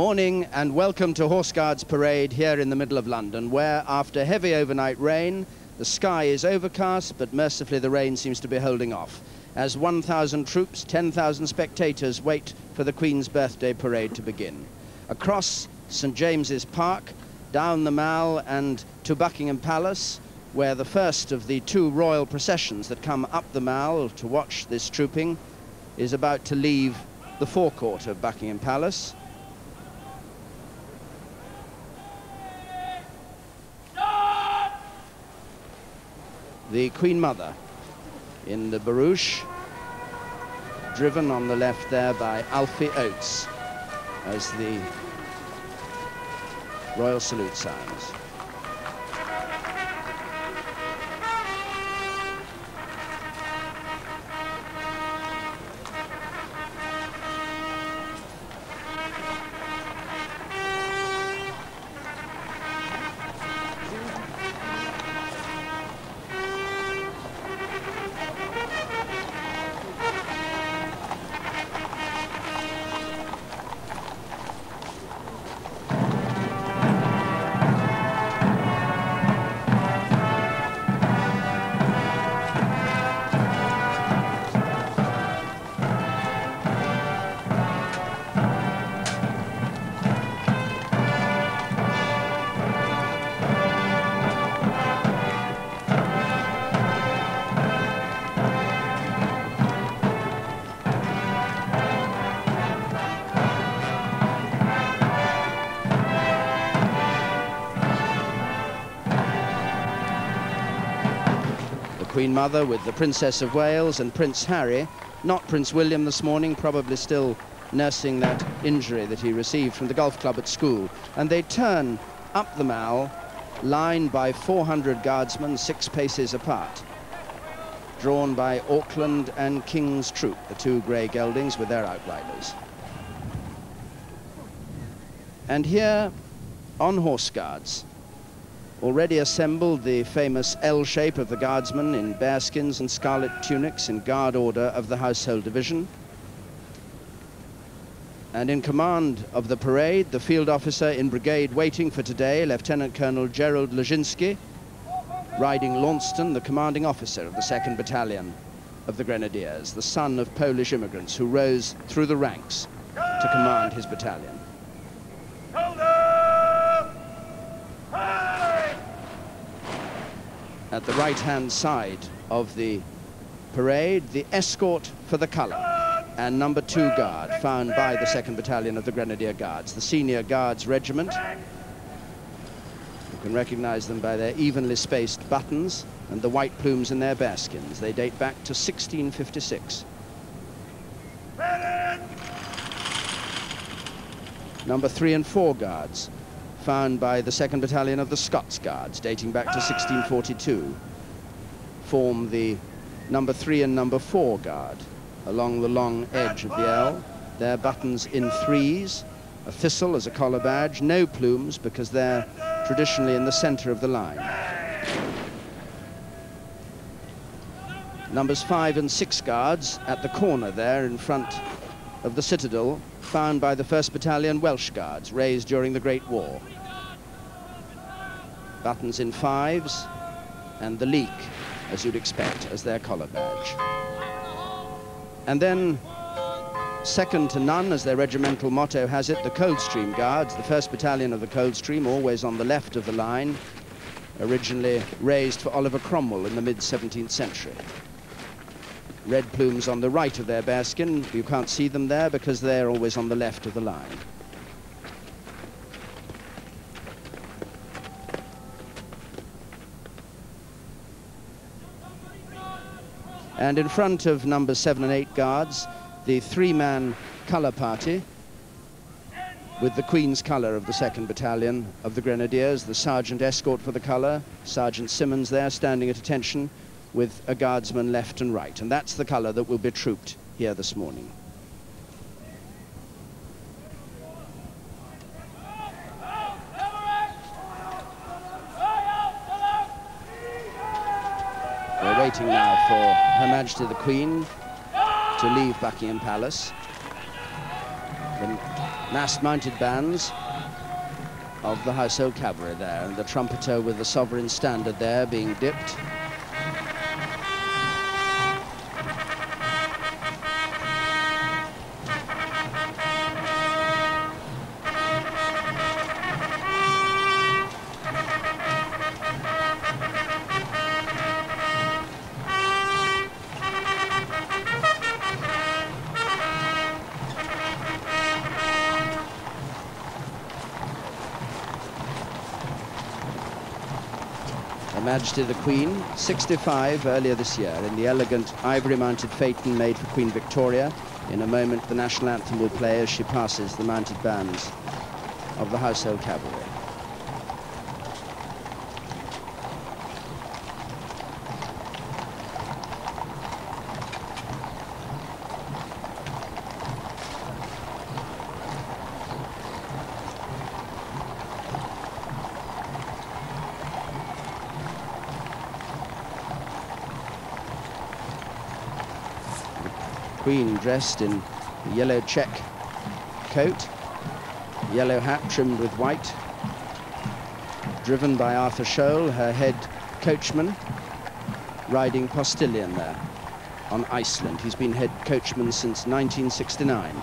Good morning and welcome to Horse Guards Parade here in the middle of London, where after heavy overnight rain, the sky is overcast, but mercifully the rain seems to be holding off. As 1,000 troops, 10,000 spectators wait for the Queen's birthday parade to begin. Across St James's Park, down the Mall and to Buckingham Palace, where the first of the two royal processions that come up the Mall to watch this trooping is about to leave the forecourt of Buckingham Palace. The Queen Mother in the barouche, driven on the left there by Alfie Oates as the Royal Salute sounds. Queen Mother with the Princess of Wales and Prince Harry, not Prince William this morning, probably still nursing that injury that he received from the golf club at school. And they turn up the Mall, lined by 400 guardsmen, six paces apart, drawn by Auckland and King's Troop, the two grey geldings with their outriders. And here, on horse guards, already assembled the famous L shape of the guardsmen in bearskins and scarlet tunics in guard order of the household division. And in command of the parade, the field officer in brigade waiting for today, Lieutenant Colonel Gerald Lazinski, riding Launceston, the commanding officer of the 2nd Battalion of the Grenadiers, the son of Polish immigrants who rose through the ranks to command his battalion. At the right-hand side of the parade, the escort for the colour and number two guard found by the 2nd Battalion of the Grenadier Guards, the senior guards regiment. You can recognize them by their evenly spaced buttons and the white plumes in their bearskins. They date back to 1656. Number three and four guards found by the 2nd Battalion of the Scots Guards, dating back to 1642, form the number 3 and number 4 Guard along the long edge of the L. Their buttons in threes, a thistle as a collar badge, no plumes because they're traditionally in the center of the line. Numbers 5 and 6 Guards at the corner there in front of the Citadel found by the 1st Battalion Welsh Guards, raised during the Great War. Buttons in fives, and the leek, as you'd expect, as their collar badge. And then, second to none, as their regimental motto has it, the Coldstream Guards, the 1st Battalion of the Coldstream, always on the left of the line, originally raised for Oliver Cromwell in the mid-17th century red plumes on the right of their bearskin. You can't see them there because they're always on the left of the line. And in front of number seven and eight guards, the three-man colour party with the Queen's colour of the 2nd Battalion of the Grenadiers, the sergeant escort for the colour, Sergeant Simmons there standing at attention, with a guardsman left and right. And that's the colour that will be trooped here this morning. We're waiting now for Her Majesty the Queen to leave Buckingham Palace. The massed mounted bands of the Household Cavalry there, and the trumpeter with the sovereign standard there being dipped. Majesty the Queen, 65 earlier this year in the elegant ivory-mounted phaeton made for Queen Victoria. In a moment, the national anthem will play as she passes the mounted bands of the Household Cavalry. Queen dressed in a yellow check coat, yellow hat trimmed with white, driven by Arthur Showell, her head coachman, riding postilion there on Iceland. He's been head coachman since 1969.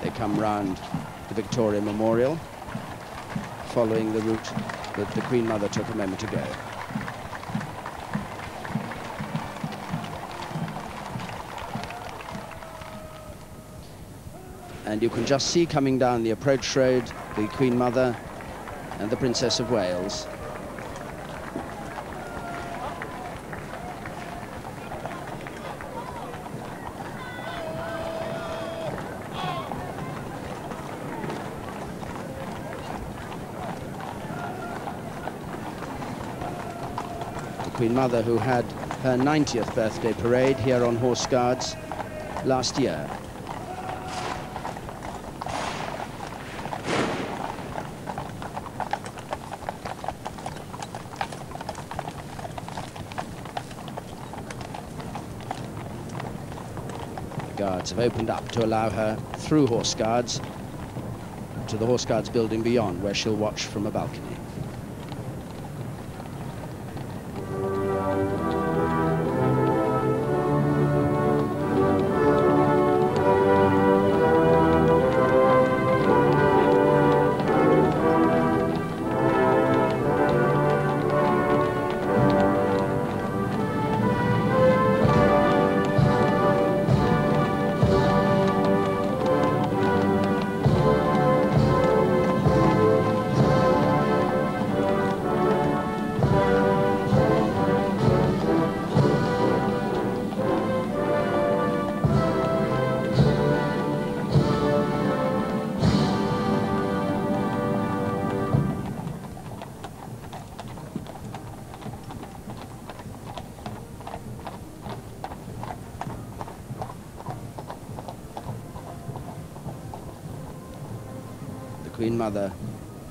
They come round the Victoria Memorial, following the route that the Queen Mother took a moment ago. And you can just see coming down the approach road the Queen Mother and the Princess of Wales. The Queen Mother who had her 90th birthday parade here on Horse Guards last year. guards have opened up to allow her through Horse Guards to the Horse Guards building beyond, where she'll watch from a balcony. Mother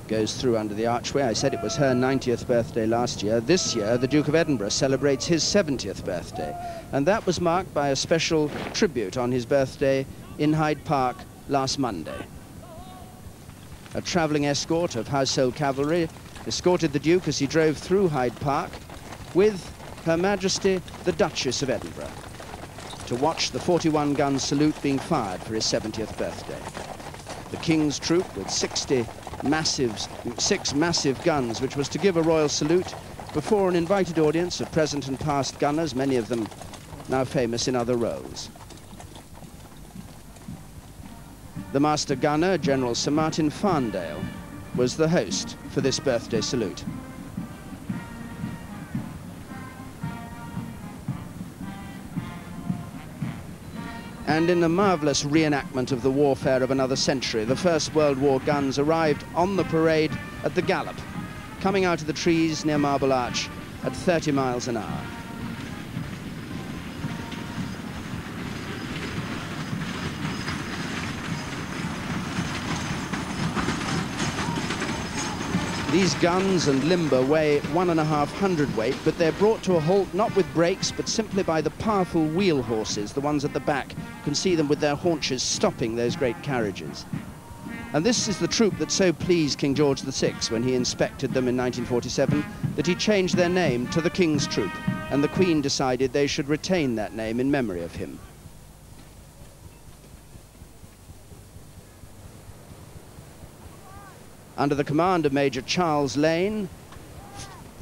goes through under the archway. I said it was her 90th birthday last year. This year, the Duke of Edinburgh celebrates his 70th birthday. And that was marked by a special tribute on his birthday in Hyde Park last Monday. A travelling escort of household cavalry escorted the Duke as he drove through Hyde Park with Her Majesty the Duchess of Edinburgh to watch the 41-gun salute being fired for his 70th birthday the King's troop with 60 massive, six massive guns, which was to give a royal salute before an invited audience of present and past gunners, many of them now famous in other roles. The master gunner, General Sir Martin Farndale, was the host for this birthday salute. And in a marvellous reenactment of the warfare of another century, the First World War guns arrived on the parade at the gallop, coming out of the trees near Marble Arch at 30 miles an hour. These guns and limber weigh one and a half hundredweight, but they're brought to a halt not with brakes, but simply by the powerful wheel horses, the ones at the back. You can see them with their haunches stopping those great carriages. And this is the troop that so pleased King George VI when he inspected them in 1947 that he changed their name to the King's Troop, and the Queen decided they should retain that name in memory of him. Under the command of Major Charles Lane.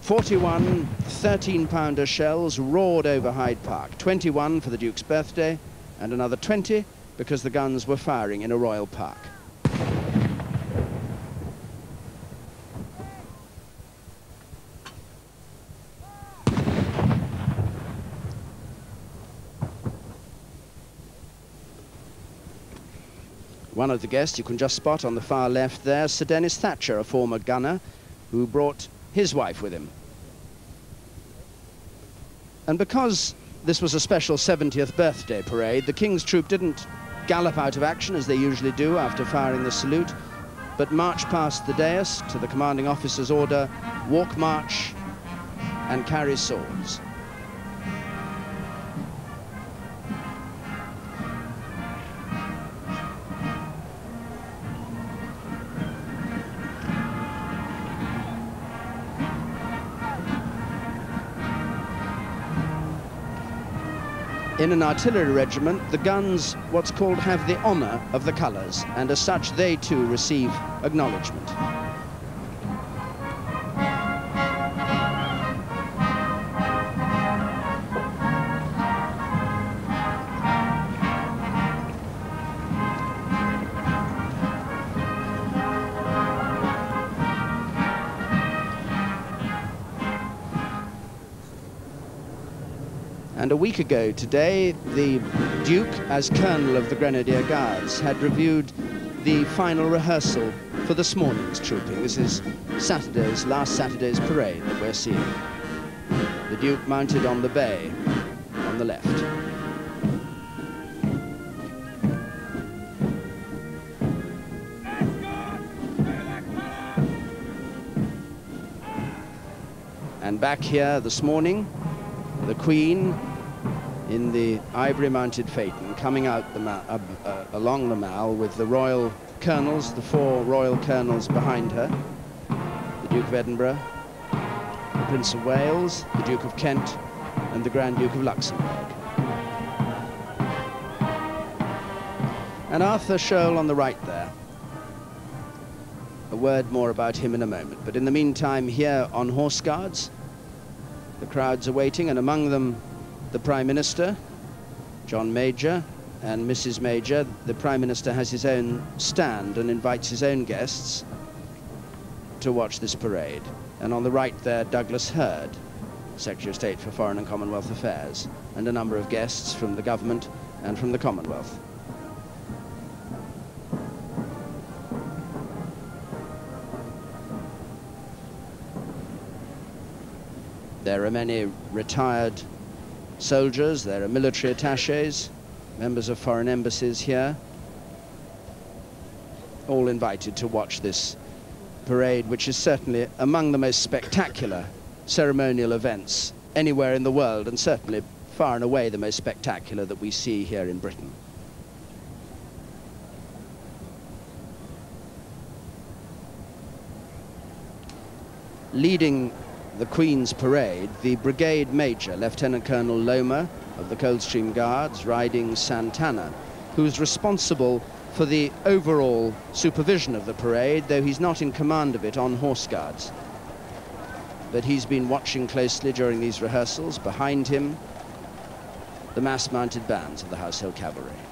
41 13-pounder shells roared over Hyde Park, 21 for the Duke's birthday, and another 20 because the guns were firing in a royal park. One of the guests you can just spot on the far left there, Sir Denis Thatcher, a former gunner, who brought his wife with him. And because this was a special 70th birthday parade, the King's Troop didn't gallop out of action as they usually do after firing the salute, but march past the dais to the commanding officer's order, walk march and carry swords. In an artillery regiment, the guns, what's called, have the honour of the colours, and as such, they too receive acknowledgement. And a week ago today, the Duke, as Colonel of the Grenadier Guards, had reviewed the final rehearsal for this morning's trooping. This is Saturday's, last Saturday's parade that we're seeing. The Duke mounted on the bay on the left. And back here this morning, the Queen in the ivory-mounted phaeton coming out the uh, uh, along the Mall with the royal colonels, the four royal colonels behind her, the Duke of Edinburgh, the Prince of Wales, the Duke of Kent, and the Grand Duke of Luxembourg. And Arthur Showell on the right there. A word more about him in a moment. But in the meantime, here on Horse Guards, the crowds are waiting, and among them the Prime Minister, John Major, and Mrs. Major. The Prime Minister has his own stand and invites his own guests to watch this parade. And on the right there, Douglas Hurd, Secretary of State for Foreign and Commonwealth Affairs, and a number of guests from the government and from the Commonwealth. There are many retired soldiers, there are military attaches, members of foreign embassies here, all invited to watch this parade, which is certainly among the most spectacular ceremonial events anywhere in the world, and certainly far and away the most spectacular that we see here in Britain. Leading the Queen's Parade, the Brigade Major, Lieutenant Colonel Lomer of the Coldstream Guards, riding Santana, who's responsible for the overall supervision of the parade, though he's not in command of it on Horse Guards. But he's been watching closely during these rehearsals. Behind him, the mass-mounted bands of the Household Cavalry.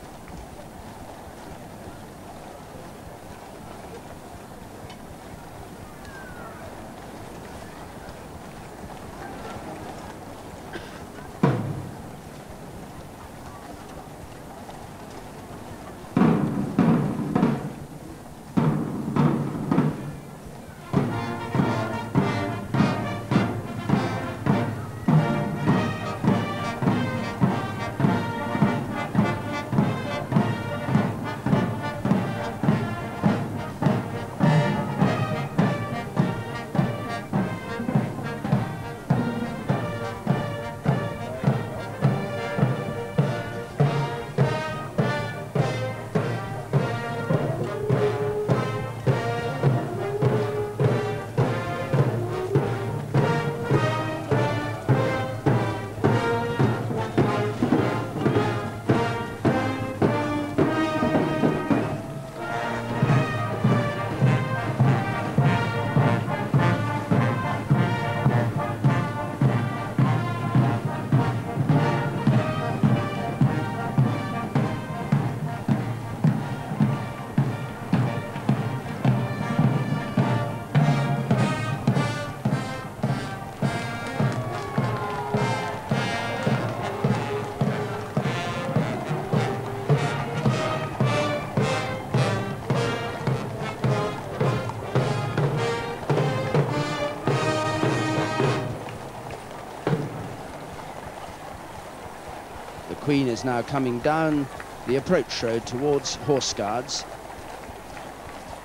Queen is now coming down the approach road towards Horse Guards.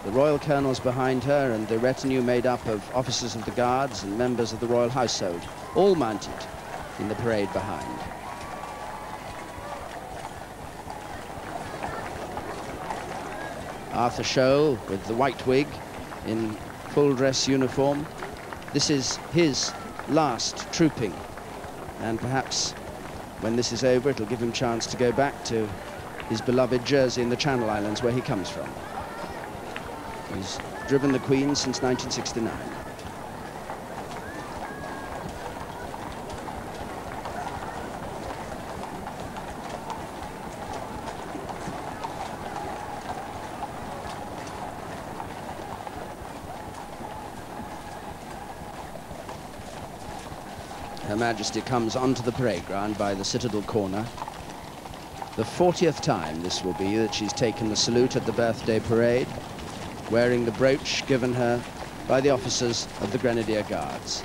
The Royal Colonels behind her and the retinue made up of officers of the Guards and members of the Royal Household, all mounted in the parade behind. Arthur Showell with the white wig in full dress uniform. This is his last trooping and perhaps when this is over it'll give him chance to go back to his beloved Jersey in the Channel Islands where he comes from. He's driven the Queen since 1969. Majesty comes onto the parade ground by the Citadel corner. The 40th time this will be that she's taken the salute at the birthday parade, wearing the brooch given her by the officers of the Grenadier Guards.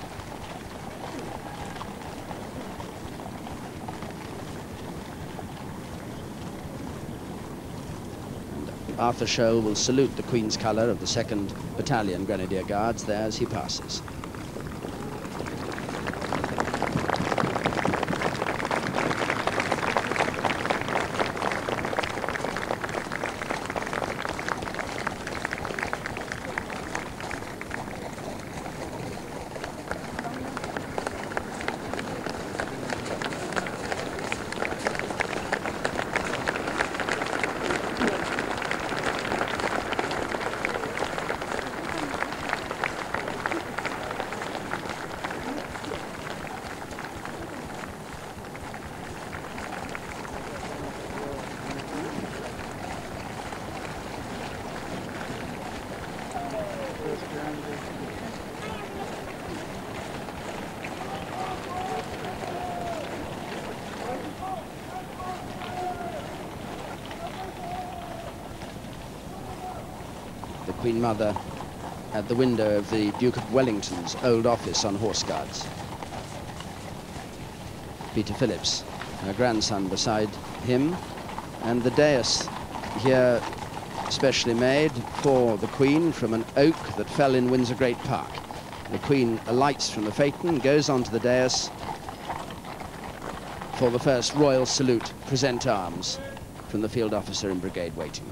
Arthur Showell will salute the Queen's colour of the 2nd Battalion Grenadier Guards there as he passes. The Queen Mother at the window of the Duke of Wellington's old office on Horse Guards. Peter Phillips, her grandson, beside him, and the dais here specially made for the Queen from an oak that fell in Windsor Great Park. The Queen alights from the phaeton, goes onto the dais for the first royal salute, present arms from the field officer in brigade waiting.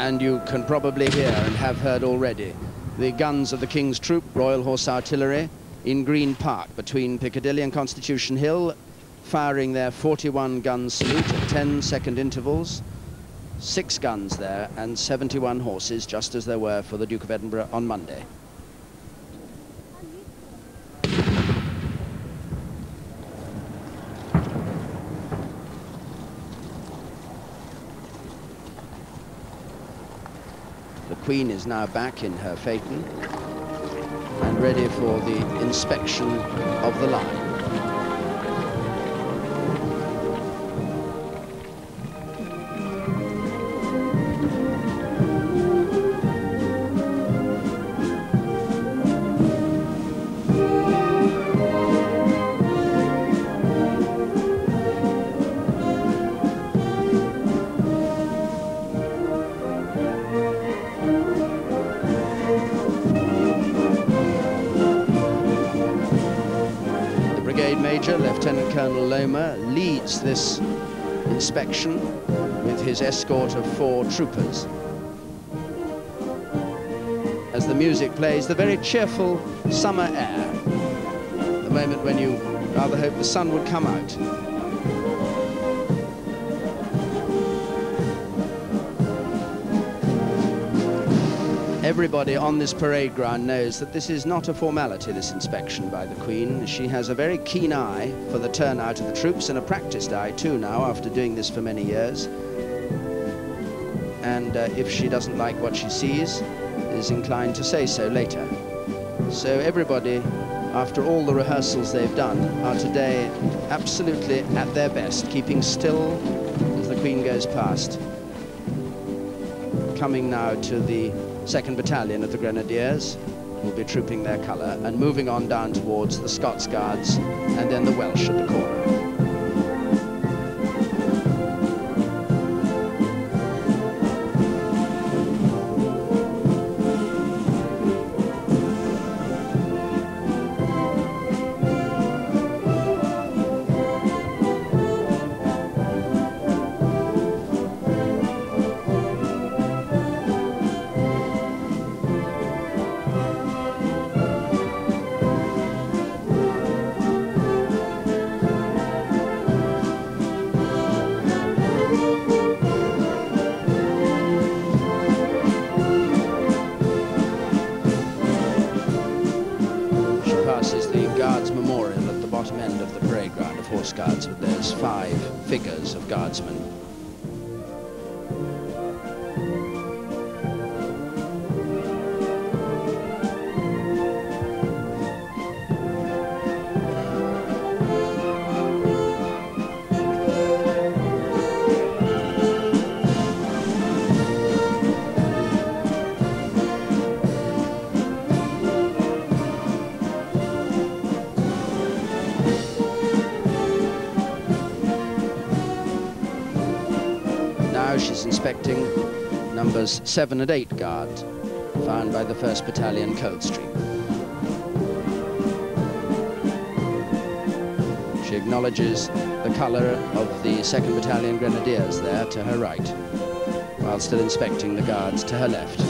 And you can probably hear and have heard already the guns of the King's Troop, Royal Horse Artillery, in Green Park between Piccadilly and Constitution Hill, firing their 41 gun salute at 10 second intervals. Six guns there and 71 horses, just as there were for the Duke of Edinburgh on Monday. Queen is now back in her phaeton and ready for the inspection of the line. This inspection with his escort of four troopers. As the music plays, the very cheerful summer air, the moment when you rather hope the sun would come out. Everybody on this parade ground knows that this is not a formality, this inspection by the Queen. She has a very keen eye for the turnout of the troops and a practiced eye too now after doing this for many years. And uh, if she doesn't like what she sees, is inclined to say so later. So everybody, after all the rehearsals they've done, are today absolutely at their best, keeping still as the Queen goes past. Coming now to the 2nd Battalion of the Grenadiers will be trooping their colour and moving on down towards the Scots Guards and then the Welsh at the corner. 7 and 8 guard found by the 1st Battalion Coldstream. She acknowledges the colour of the 2nd Battalion Grenadiers there to her right, while still inspecting the guards to her left.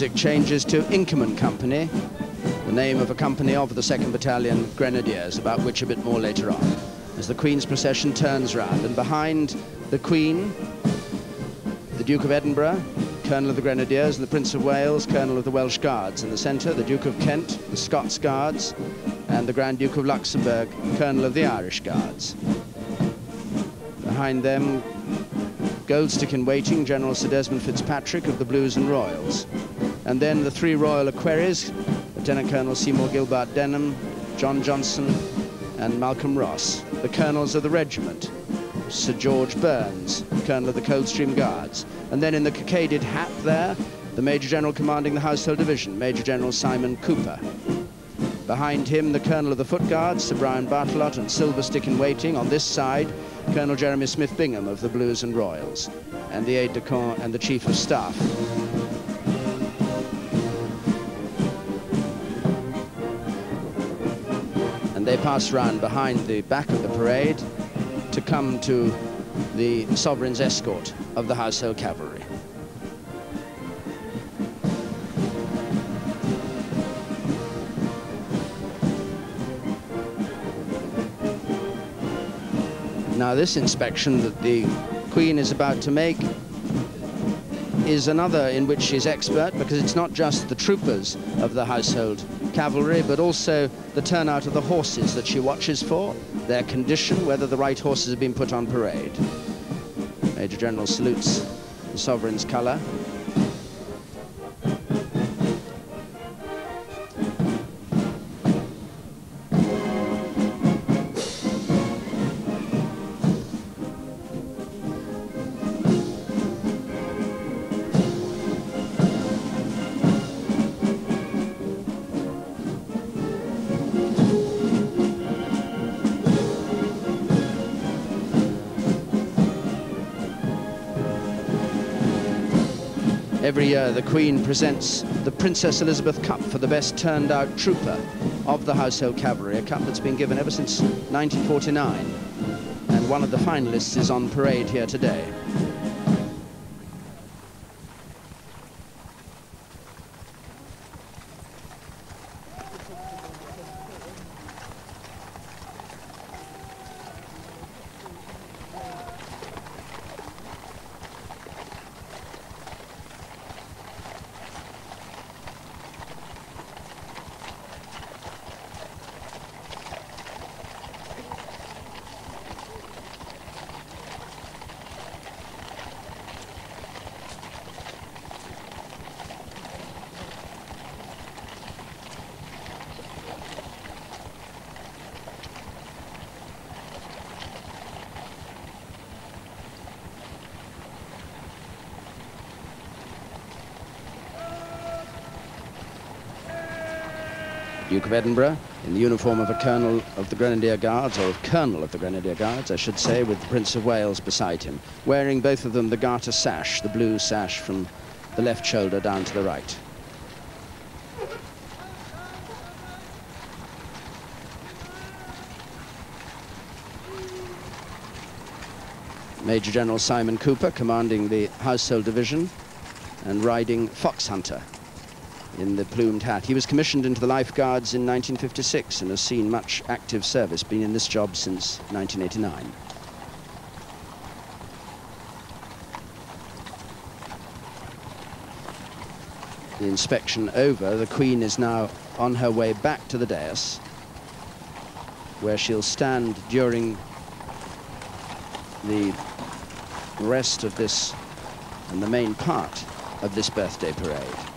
Music changes to Inkerman Company, the name of a company of the 2nd Battalion Grenadiers, about which a bit more later on, as the Queen's procession turns round. And behind the Queen, the Duke of Edinburgh, Colonel of the Grenadiers, and the Prince of Wales, Colonel of the Welsh Guards. In the centre, the Duke of Kent, the Scots Guards, and the Grand Duke of Luxembourg, Colonel of the Irish Guards. Behind them, Goldstick in waiting, General Sir Desmond Fitzpatrick of the Blues and Royals. And then the three Royal Equerries, Lieutenant Colonel Seymour Gilbert Denham, John Johnson, and Malcolm Ross, the colonels of the regiment, Sir George Burns, Colonel of the Coldstream Guards. And then in the cockaded hat there, the Major General commanding the Household Division, Major General Simon Cooper. Behind him, the Colonel of the Foot Guards, Sir Brian Barttelot, and Silver Stick in waiting. On this side, Colonel Jeremy Smith Bingham of the Blues and Royals, and the aide-de-camp and the Chief of Staff. Pass round behind the back of the parade to come to the sovereign's escort of the household cavalry. Now this inspection that the Queen is about to make is another in which she's expert because it's not just the troopers of the household cavalry, but also the turnout of the horses that she watches for, their condition, whether the right horses have been put on parade. Major General salutes the Sovereign's colour. Every year, the Queen presents the Princess Elizabeth Cup for the best turned out trooper of the Household Cavalry, a cup that's been given ever since 1949. And one of the finalists is on parade here today. Duke of Edinburgh, in the uniform of a colonel of the Grenadier Guards, or colonel of the Grenadier Guards, I should say, with the Prince of Wales beside him, wearing both of them the Garter sash, the blue sash from the left shoulder down to the right. Major General Simon Cooper commanding the Household Division and riding Fox Hunter in the plumed hat. He was commissioned into the Life Guards in 1956 and has seen much active service, been in this job since 1989. The inspection over, the Queen is now on her way back to the dais, where she'll stand during the rest of this and the main part of this birthday parade.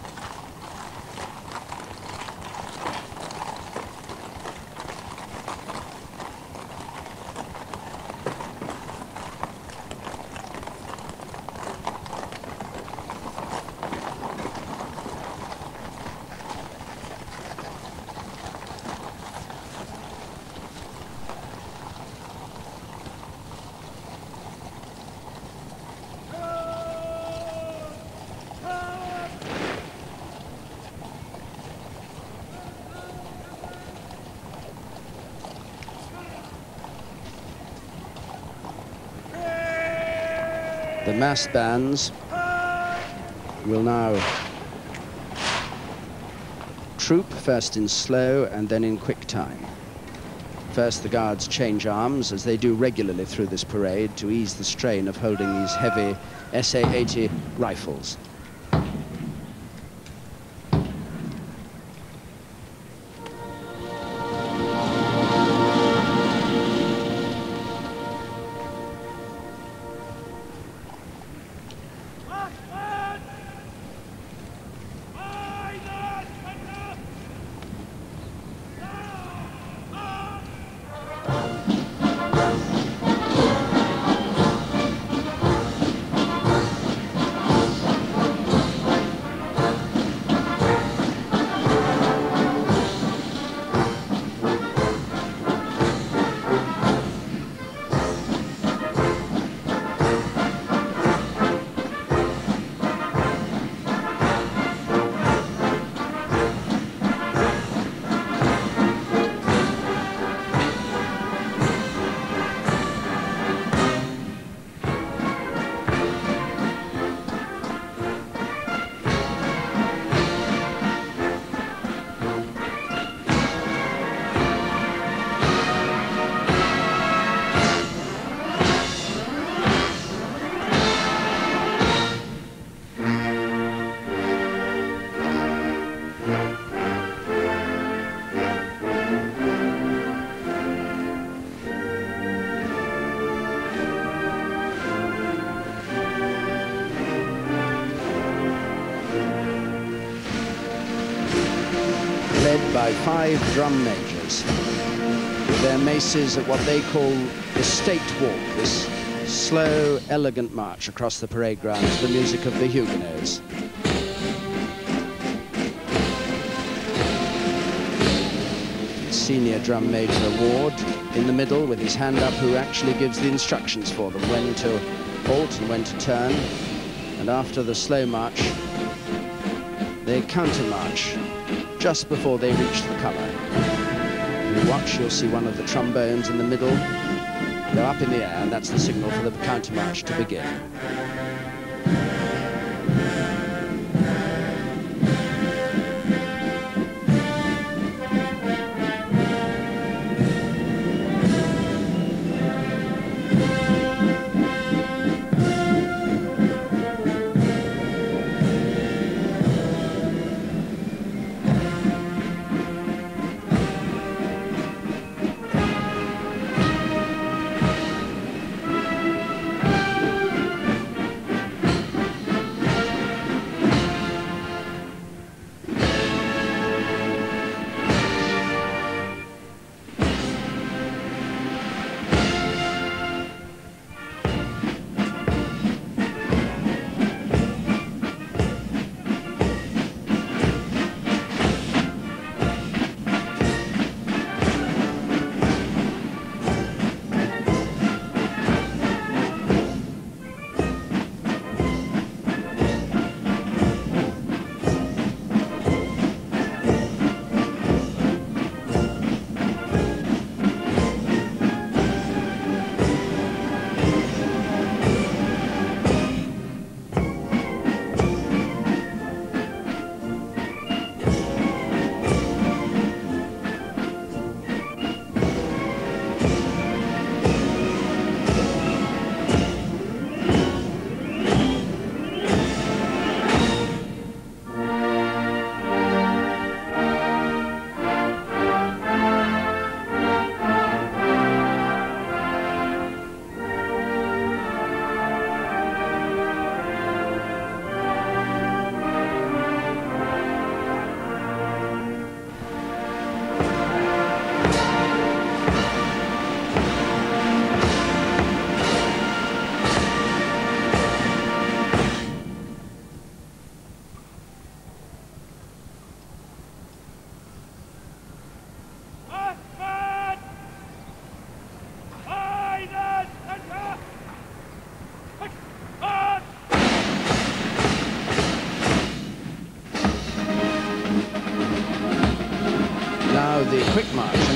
Mass bands will now troop, first in slow and then in quick time. First, the guards change arms, as they do regularly through this parade, to ease the strain of holding these heavy SA-80 rifles. By five drum majors with their maces at what they call the state walk, this slow, elegant march across the parade ground to the music of the Huguenots. Senior drum major Ward in the middle with his hand up who actually gives the instructions for them when to halt and when to turn. And after the slow march, they countermarch just before they reach the colour. You watch, you'll see one of the trombones in the middle go up in the air, and that's the signal for the countermarch to begin.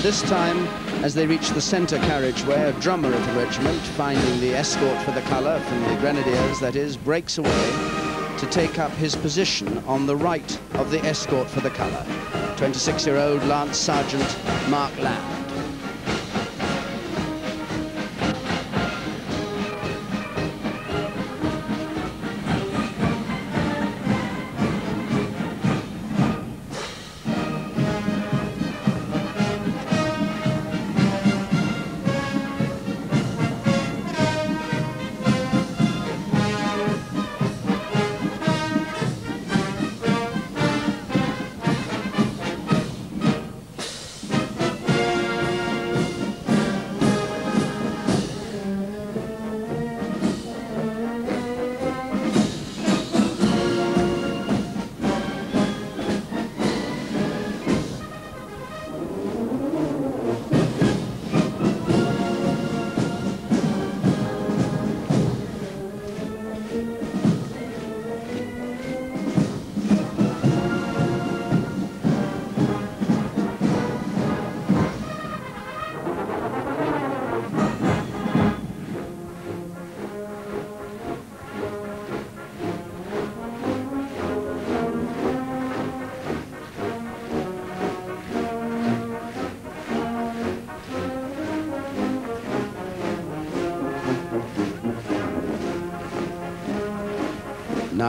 This time, as they reach the centre carriageway, a drummer of the regiment, finding the escort for the colour from the grenadiers, that is, breaks away to take up his position on the right of the escort for the colour. 26-year-old Lance Sergeant Mark Lamb.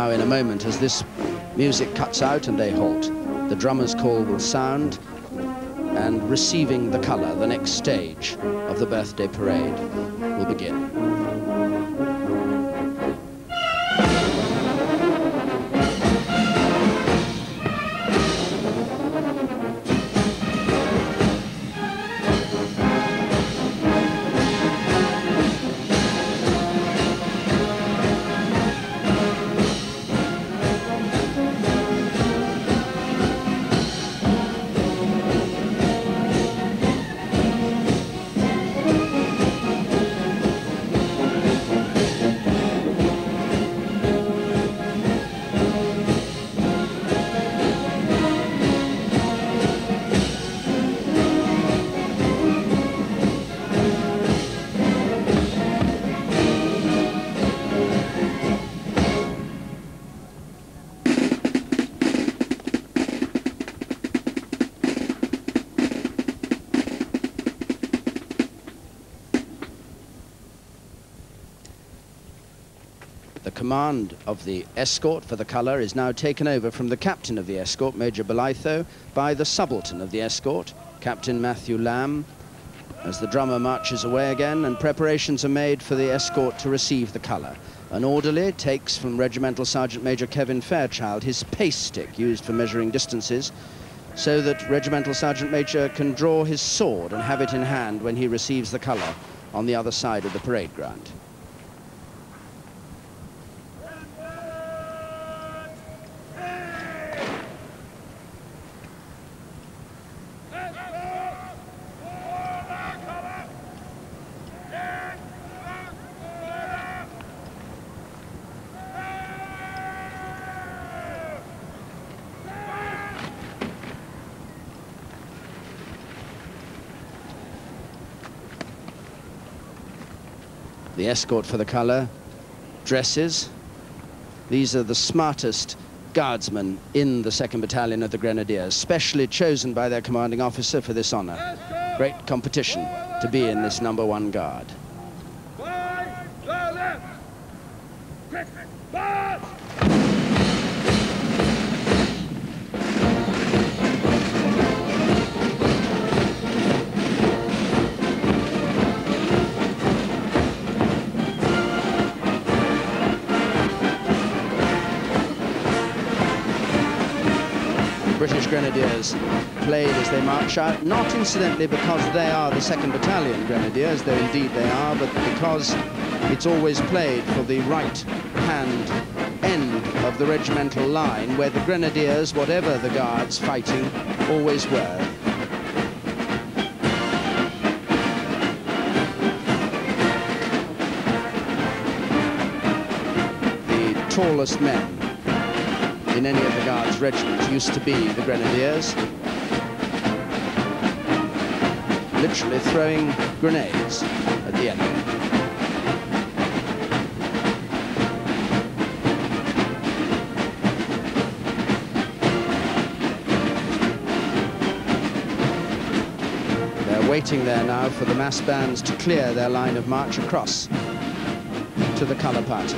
Now, in a moment, as this music cuts out and they halt, the drummer's call will sound, and receiving the colour, the next stage of the birthday parade, will begin. Command of the escort for the colour is now taken over from the captain of the escort, Major Bolitho, by the subaltern of the escort, Captain Matthew Lamb, as the drummer marches away again and preparations are made for the escort to receive the colour. An orderly takes from Regimental Sergeant Major Kevin Fairchild his pace stick used for measuring distances so that Regimental Sergeant Major can draw his sword and have it in hand when he receives the colour on the other side of the parade ground. Escort for the colour, dresses. These are the smartest guardsmen in the 2nd Battalion of the Grenadiers, specially chosen by their commanding officer for this honour. Great competition to be in this number one guard. Not incidentally because they are the 2nd Battalion Grenadiers, though indeed they are, but because it's always played for the right-hand end of the regimental line, where the Grenadiers, whatever the Guards fighting, always were. The tallest men in any of the Guards' regiments used to be the Grenadiers. Literally throwing grenades at the enemy. They're waiting there now for the mass bands to clear their line of march across to the colour party.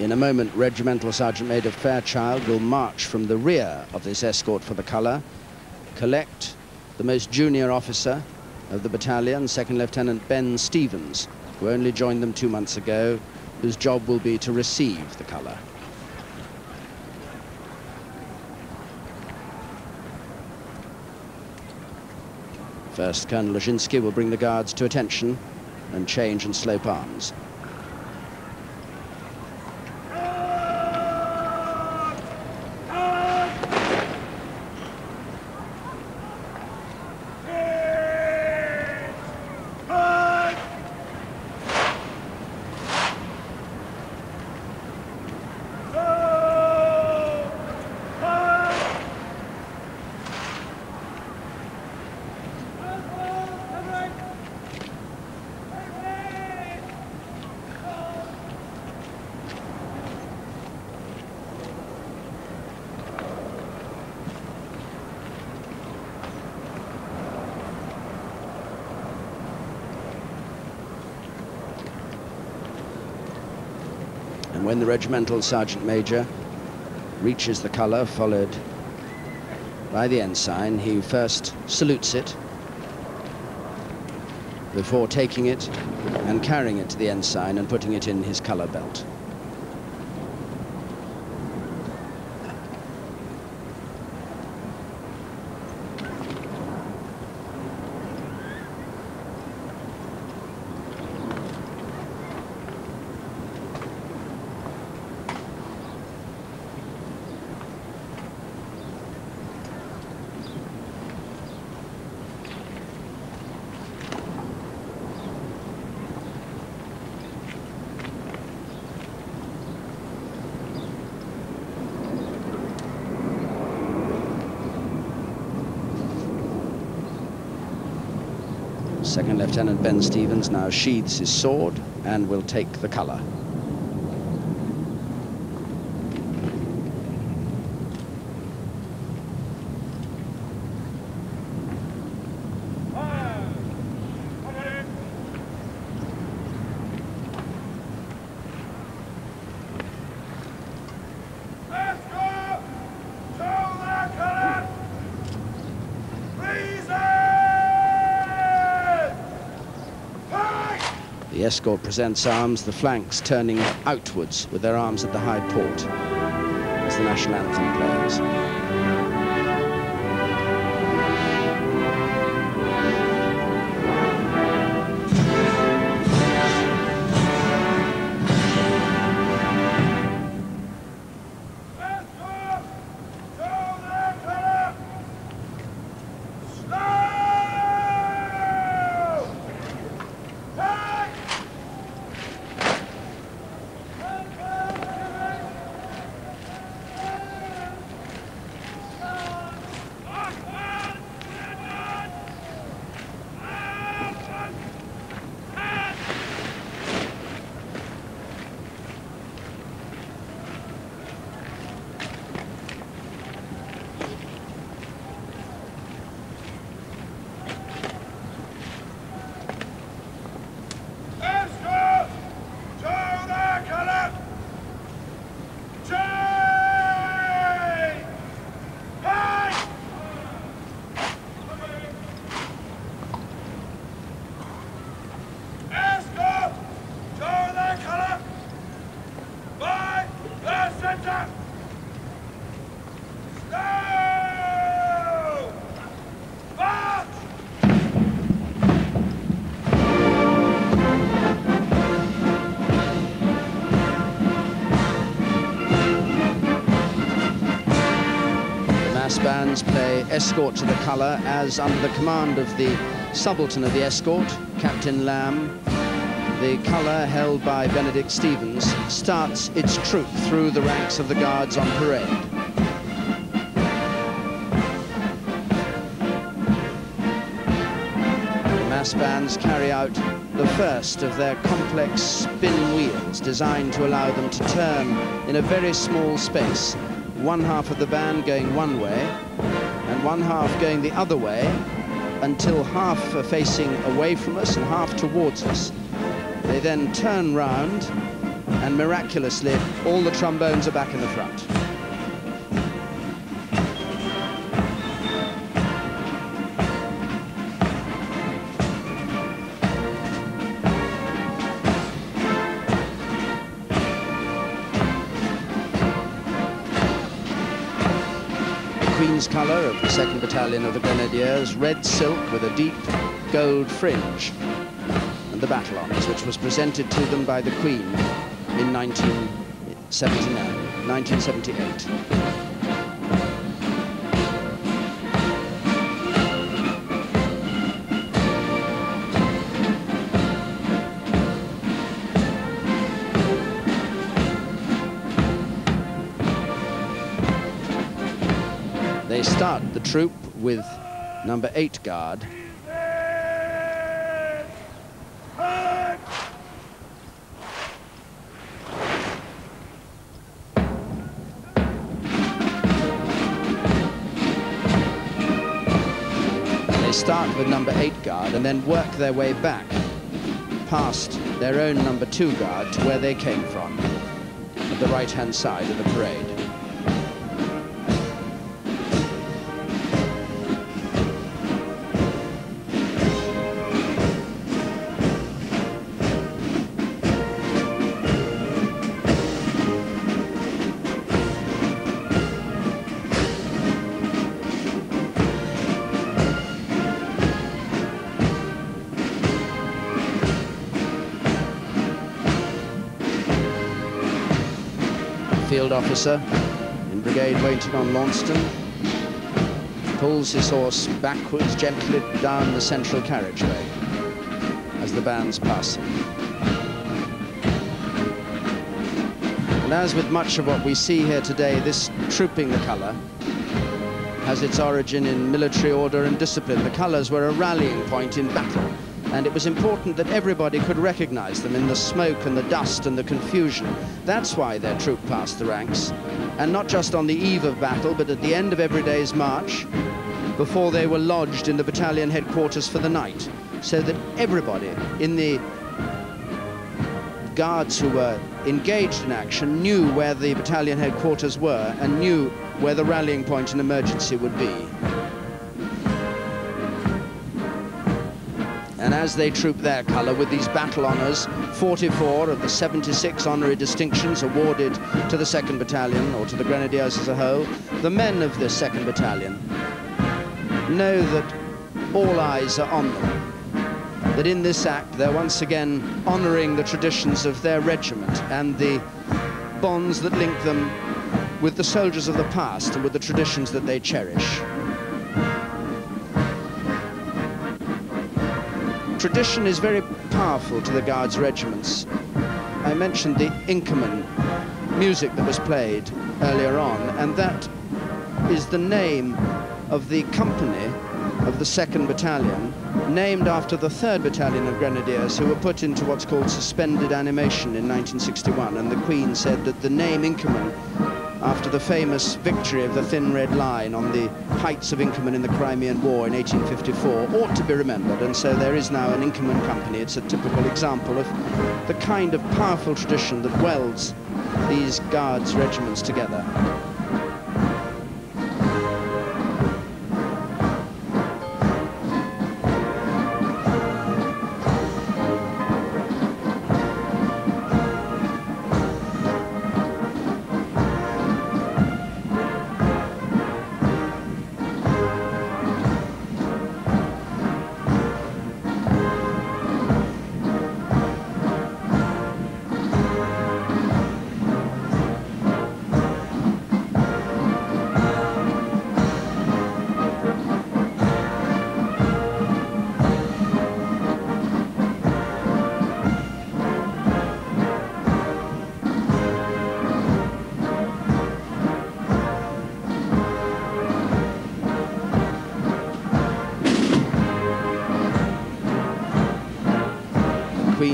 In a moment, Regimental Sergeant Major Fairchild will march from the rear of this escort for the colour, collect the most junior officer of the battalion, Second Lieutenant Ben Stevens, who only joined them two months ago, whose job will be to receive the colour. First, Colonel Leszynski will bring the guards to attention and change and slope arms. Regimental sergeant major reaches the colour, followed by the ensign, he first salutes it before taking it and carrying it to the ensign and putting it in his colour belt. Second Lieutenant Ben Stevens now sheathes his sword and will take the colour. Escort presents arms, the flanks turning outwards with their arms at the high port as the national anthem plays. Escort to the colour as under the command of the subaltern of the escort, Captain Lamb, the colour held by Benedict Stevens starts its troop through the ranks of the guards on parade. The mass bands carry out the first of their complex spin wheels designed to allow them to turn in a very small space one half of the band going one way one half going the other way until half are facing away from us and half towards us. They then turn round and miraculously all the trombones are back in the front. The 2nd Battalion of the Grenadiers, red silk with a deep gold fringe, and the battle honours, which was presented to them by the Queen in 1979, 1978. Troop with number eight guard. They start with number eight guard and then work their way back past their own number two guard to where they came from, at the right-hand side of the parade. Officer in brigade waiting on Launceston pulls his horse backwards gently down the central carriageway as the bands pass him. And as with much of what we see here today, this trooping the colour has its origin in military order and discipline. The colours were a rallying point in battle and it was important that everybody could recognize them in the smoke and the dust and the confusion. That's why their troop passed the ranks, and not just on the eve of battle, but at the end of every day's march, before they were lodged in the battalion headquarters for the night, so that everybody in the guards who were engaged in action knew where the battalion headquarters were and knew where the rallying point in emergency would be. As they troop their colour with these battle honours, 44 of the 76 honorary distinctions awarded to the 2nd Battalion, or to the Grenadiers as a whole, the men of this 2nd Battalion know that all eyes are on them, that in this act they're once again honouring the traditions of their regiment and the bonds that link them with the soldiers of the past and with the traditions that they cherish. Tradition is very powerful to the Guards regiments. I mentioned the Inkerman music that was played earlier on, and that is the name of the company of the 2nd Battalion, named after the 3rd Battalion of Grenadiers, who were put into what's called suspended animation in 1961, and the Queen said that the name Inkerman after the famous victory of the Thin Red Line on the heights of Inkerman in the Crimean War in 1854 ought to be remembered, and so there is now an Inkerman company. It's a typical example of the kind of powerful tradition that welds these Guards regiments together.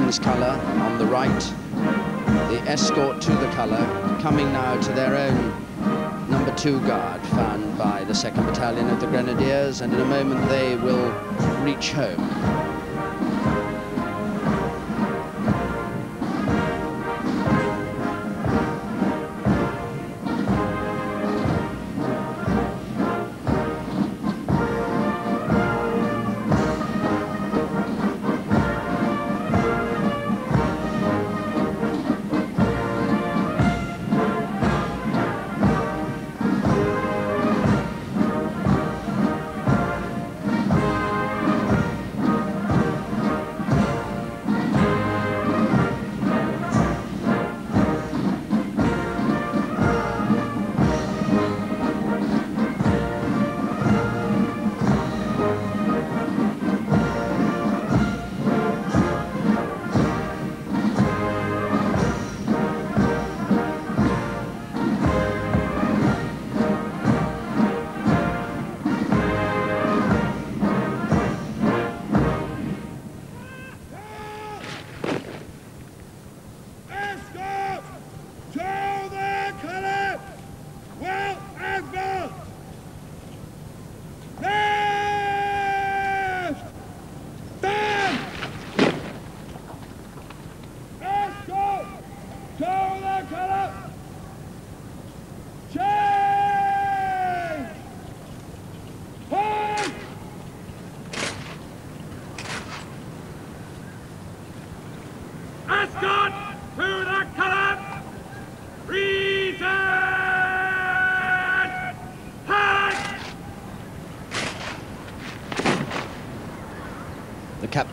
Colour on the right, the escort to the colour, coming now to their own number two guard found by the 2nd Battalion of the Grenadiers, and in a moment they will reach home.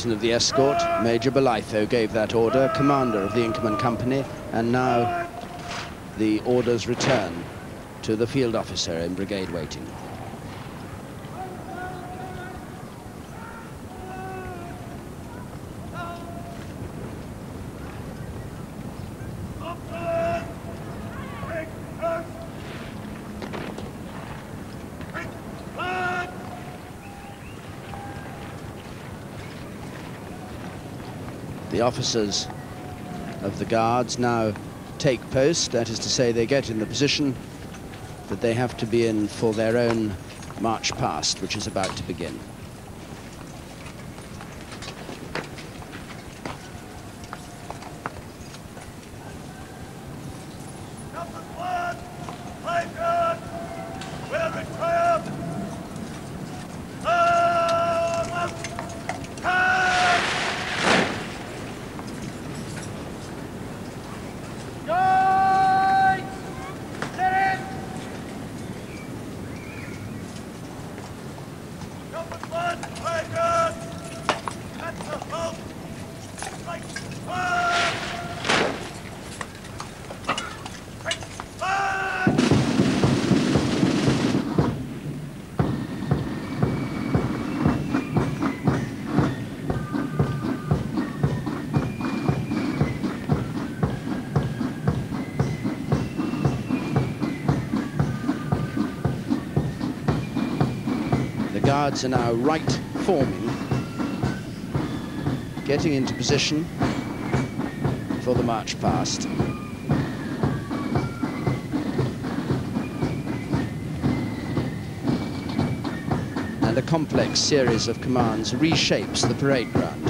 Captain of the escort, Major Bolitho, gave that order, commander of the Inkerman Company, and now the orders return to the field officer in brigade waiting. The officers of the guards now take post, that is to say they get in the position that they have to be in for their own march past, which is about to begin. Are now right forming, getting into position for the march past. And a complex series of commands reshapes the parade ground.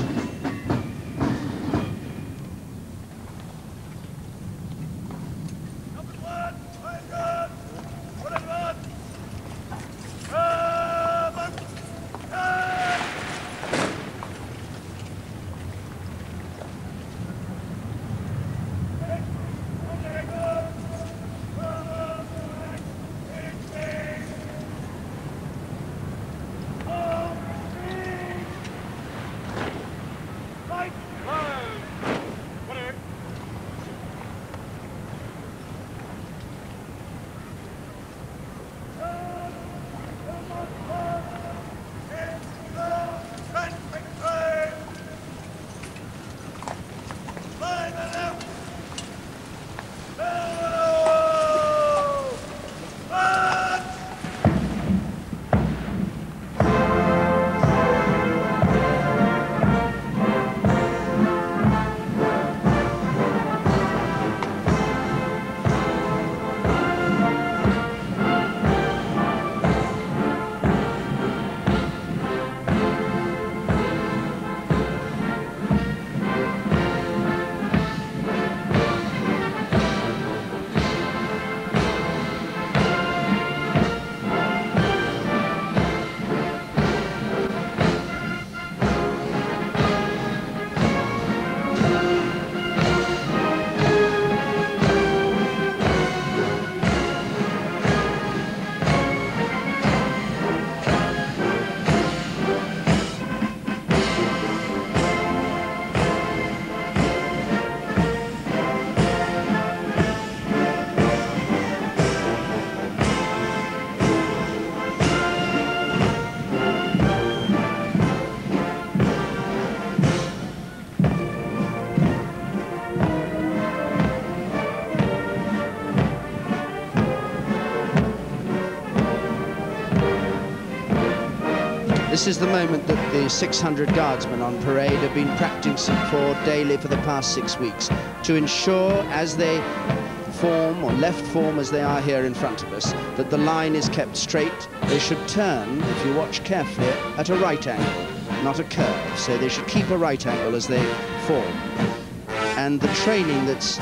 This is the moment that the 600 guardsmen on parade have been practicing for daily for the past six weeks to ensure as they form or left form as they are here in front of us that the line is kept straight. They should turn, if you watch carefully, at a right angle, not a curve. So they should keep a right angle as they form. And the training that's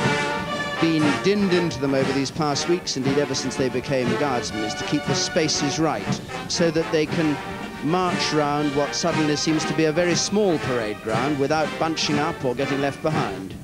been dinned into them over these past weeks, indeed ever since they became guardsmen, is to keep the spaces right so that they can march round what suddenly seems to be a very small parade ground without bunching up or getting left behind.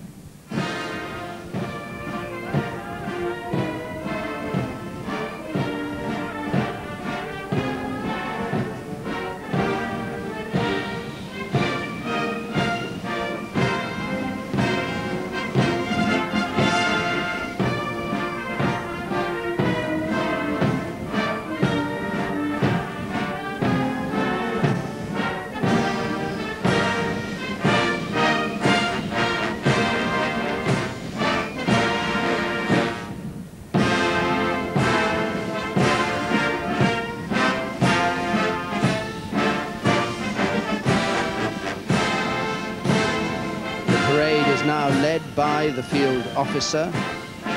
Field officer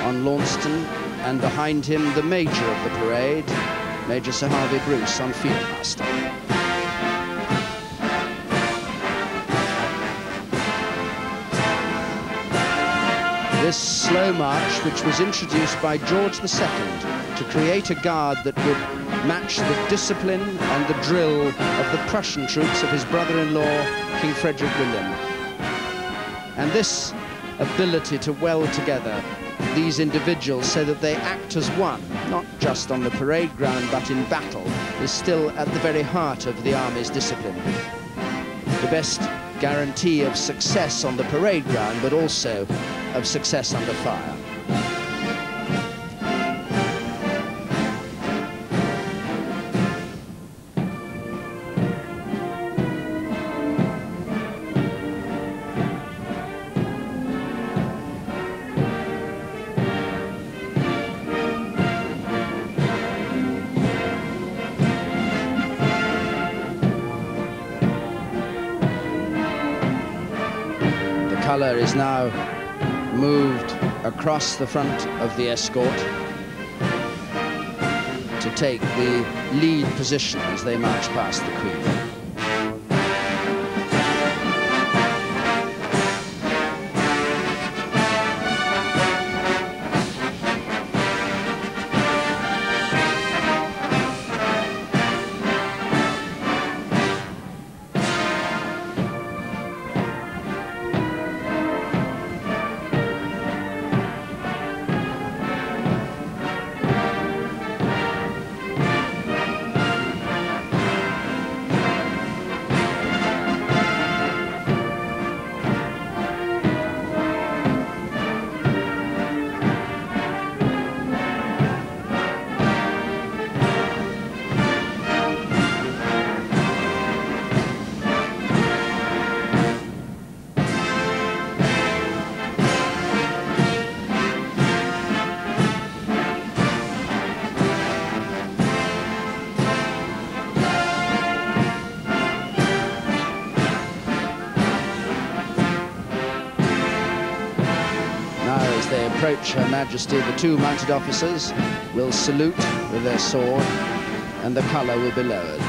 on Launceston, and behind him the major of the parade, Major Sir Harvey Bruce on Fieldmaster. This slow march, which was introduced by George II to create a guard that would match the discipline and the drill of the Prussian troops of his brother-in-law, King Frederick William. And this ability to weld together these individuals so that they act as one, not just on the parade ground but in battle, is still at the very heart of the Army's discipline. The best guarantee of success on the parade ground, but also of success under fire. Is now moved across the front of the escort to take the lead position as they march past the Queen. Approach Her Majesty, the two mounted officers will salute with their sword and the colour will be lowered.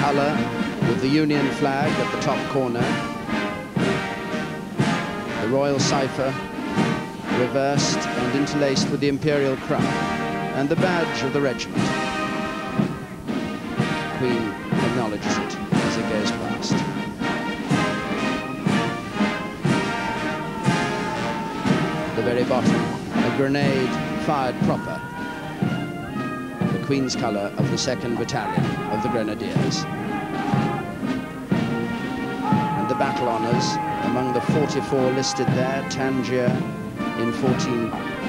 colour with the Union flag at the top corner royal cipher reversed and interlaced with the imperial crown and the badge of the regiment. The Queen acknowledges it as it goes past. the very bottom, a grenade fired proper. The Queen's colour of the 2nd Battalion of the Grenadiers. Battle honours among the 44 listed there, Tangier in 14,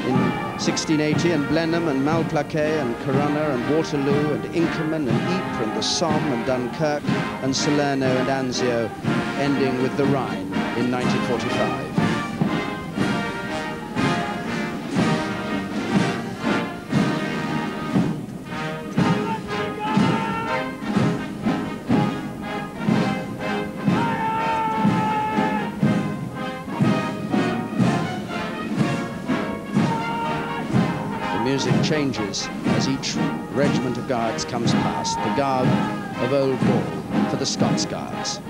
in 1680, and Blenheim and Malplaquet and Corunna and Waterloo and Inkerman and Ypres and the Somme and Dunkirk and Salerno and Anzio, ending with the Rhine in 1945. Changes as each regiment of guards comes past, the Garb of Old Gaul for the Scots Guards.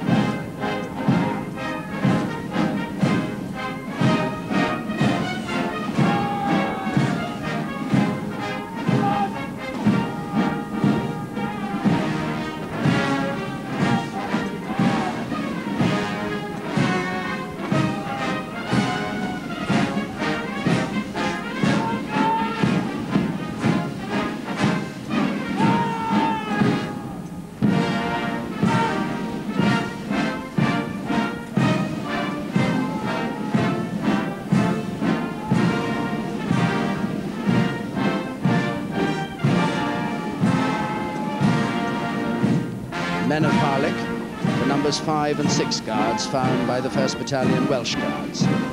Numbers 5 and 6 Guards found by the 1st Battalion Welsh Guards.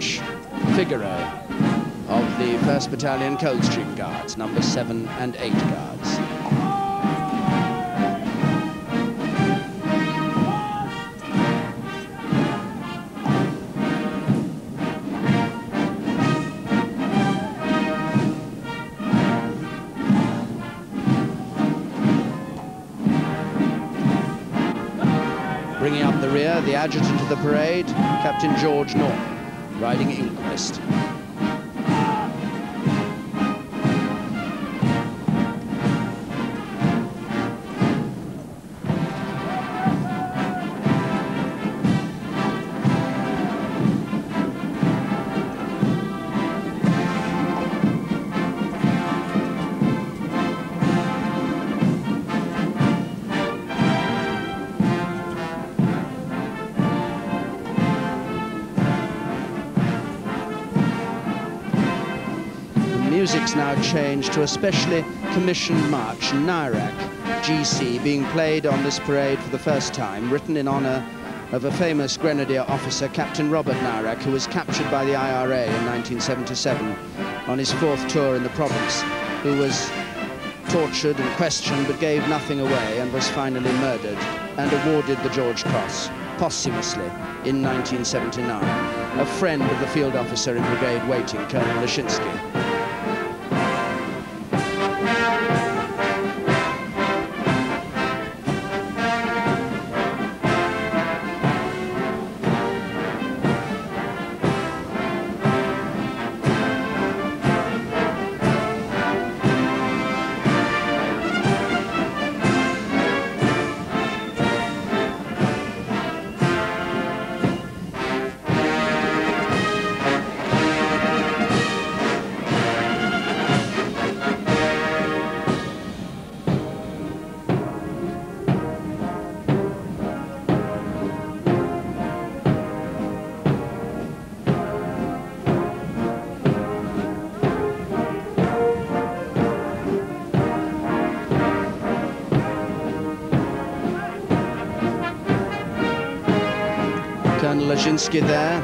Figaro of the 1st Battalion Coldstream Guards, number 7 and 8 Guards. Bringing up the rear, the adjutant of the parade, Captain George Norton riding Inquest. Now changed to a specially commissioned march, Nairac GC, being played on this parade for the first time, written in honour of a famous grenadier officer, Captain Robert Nairac, who was captured by the IRA in 1977 on his fourth tour in the province, who was tortured and questioned but gave nothing away and was finally murdered and awarded the George Cross posthumously in 1979. A friend of the field officer in brigade waiting, Colonel Leshinsky. Leshinsky there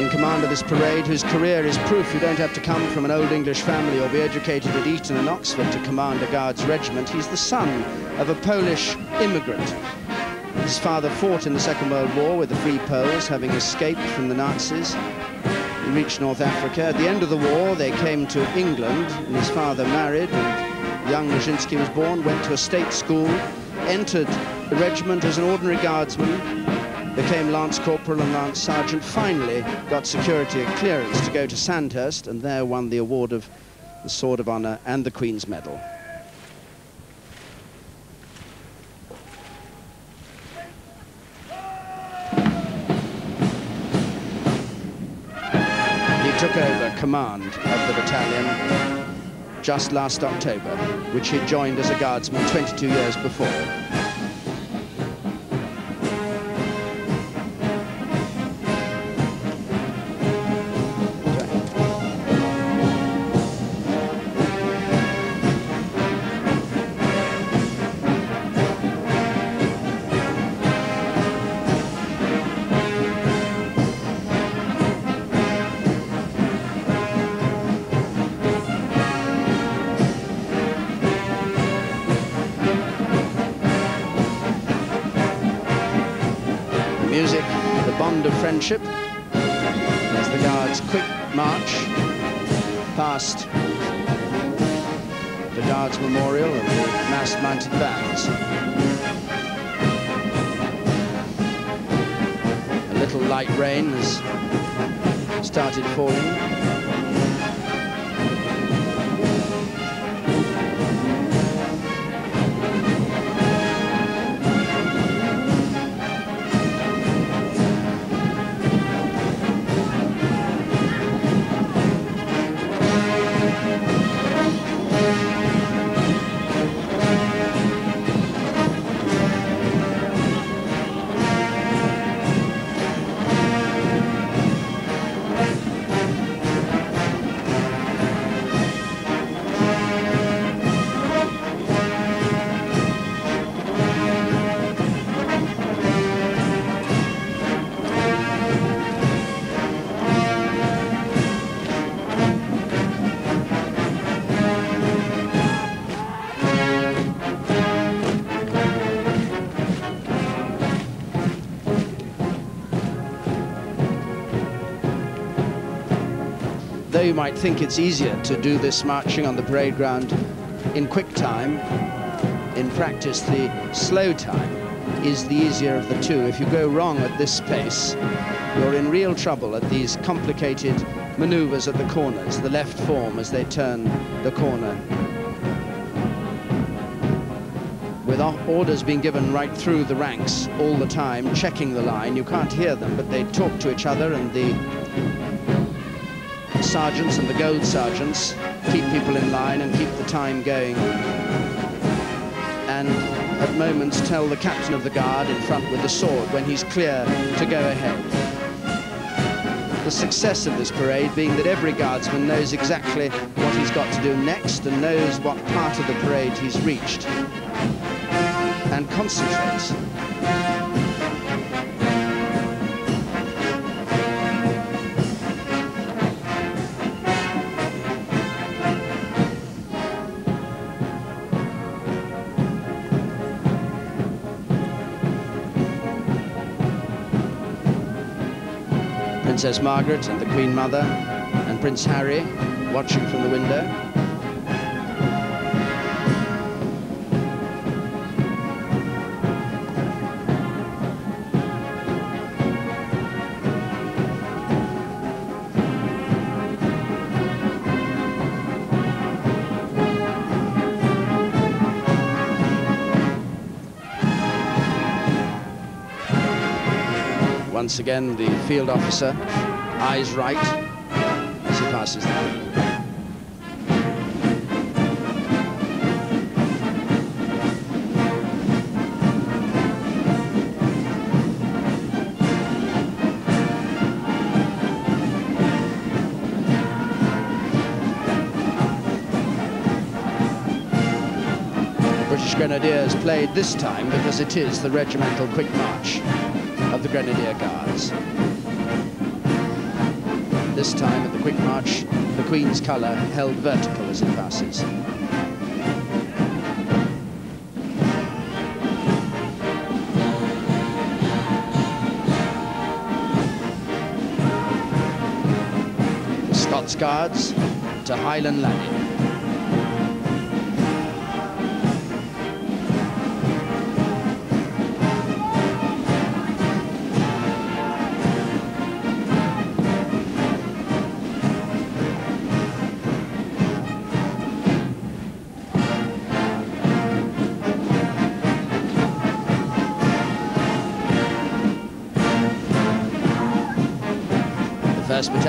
in command of this parade, whose career is proof you don't have to come from an old English family or be educated at Eton and Oxford to command a Guards regiment. He's the son of a Polish immigrant. His father fought in the Second World War with the Free Poles, having escaped from the Nazis. He reached North Africa. At the end of the war, they came to England, and his father married, and young Leshinsky was born, went to a state school, entered the regiment as an ordinary guardsman, became Lance Corporal and Lance Sergeant, finally got security clearance to go to Sandhurst and there won the award of the Sword of Honour and the Queen's Medal. He took over command of the battalion just last October, which he joined as a guardsman 22 years before. You might think it's easier to do this marching on the parade ground in quick time, in practice the slow time is the easier of the two. If you go wrong at this pace, you're in real trouble at these complicated maneuvers at the corners, the left form as they turn the corner. With orders being given right through the ranks all the time, checking the line, you can't hear them, but they talk to each other and the sergeants and the gold sergeants keep people in line and keep the time going. And at moments tell the captain of the guard in front with the sword when he's clear to go ahead. The success of this parade being that every guardsman knows exactly what he's got to do next and knows what part of the parade he's reached and concentrates. Princess Margaret and the Queen Mother and Prince Harry watching from the window. Once again, the field officer, eyes right, as he passes the British Grenadiers played this time because it is the regimental quick march Grenadier Guards. This time at the quick march, the Queen's colour held vertical as it passes. The Scots Guards to Highland Laddie.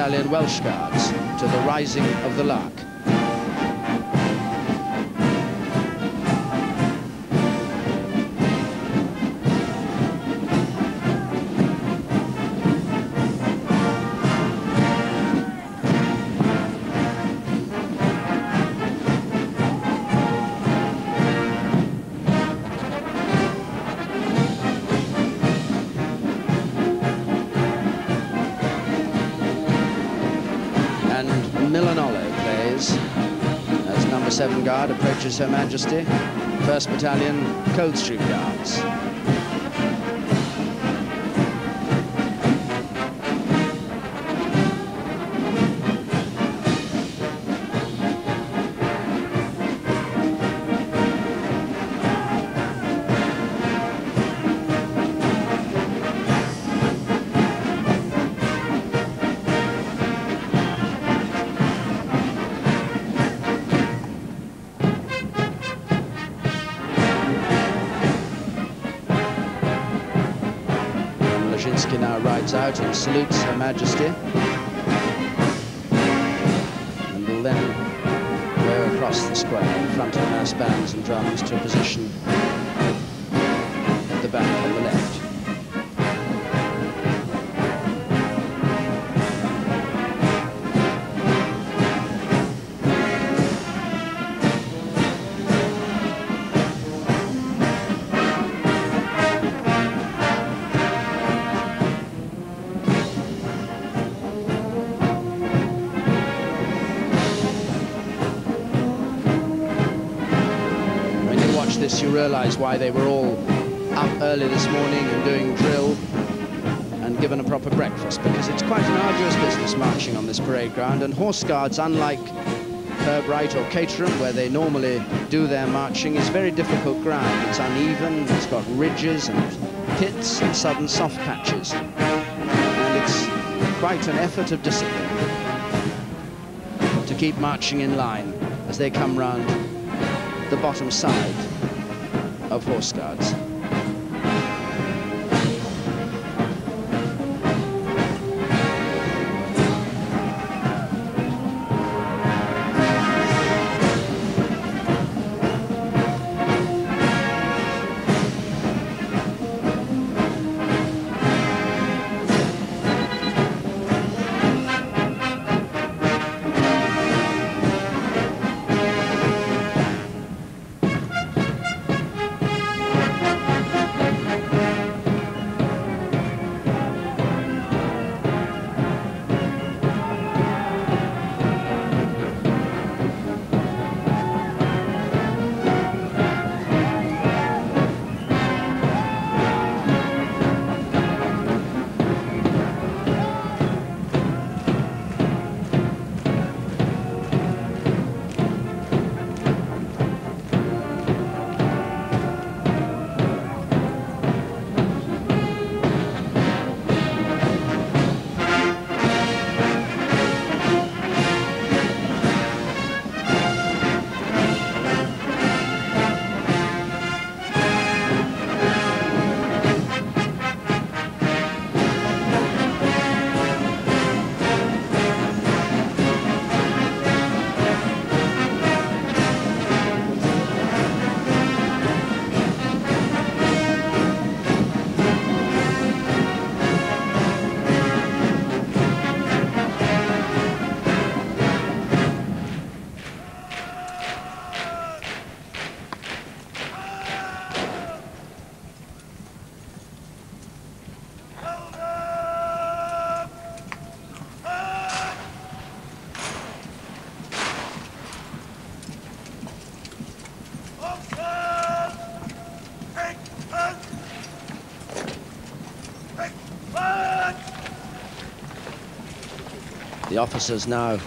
Battalion Welsh Guards to the rising of the lark. Her Majesty, 1st Battalion Coldstream Guards. Majesty. This, realise why they were all up early this morning and doing drill and given a proper breakfast, because it's quite an arduous business marching on this parade ground, and Horse Guards, unlike Pirbright or Caterham, where they normally do their marching, is very difficult ground. It's uneven, it's got ridges and pits and sudden soft patches, and it's quite an effort of discipline to keep marching in line as they come round the bottom side of Horse Guards. The officers now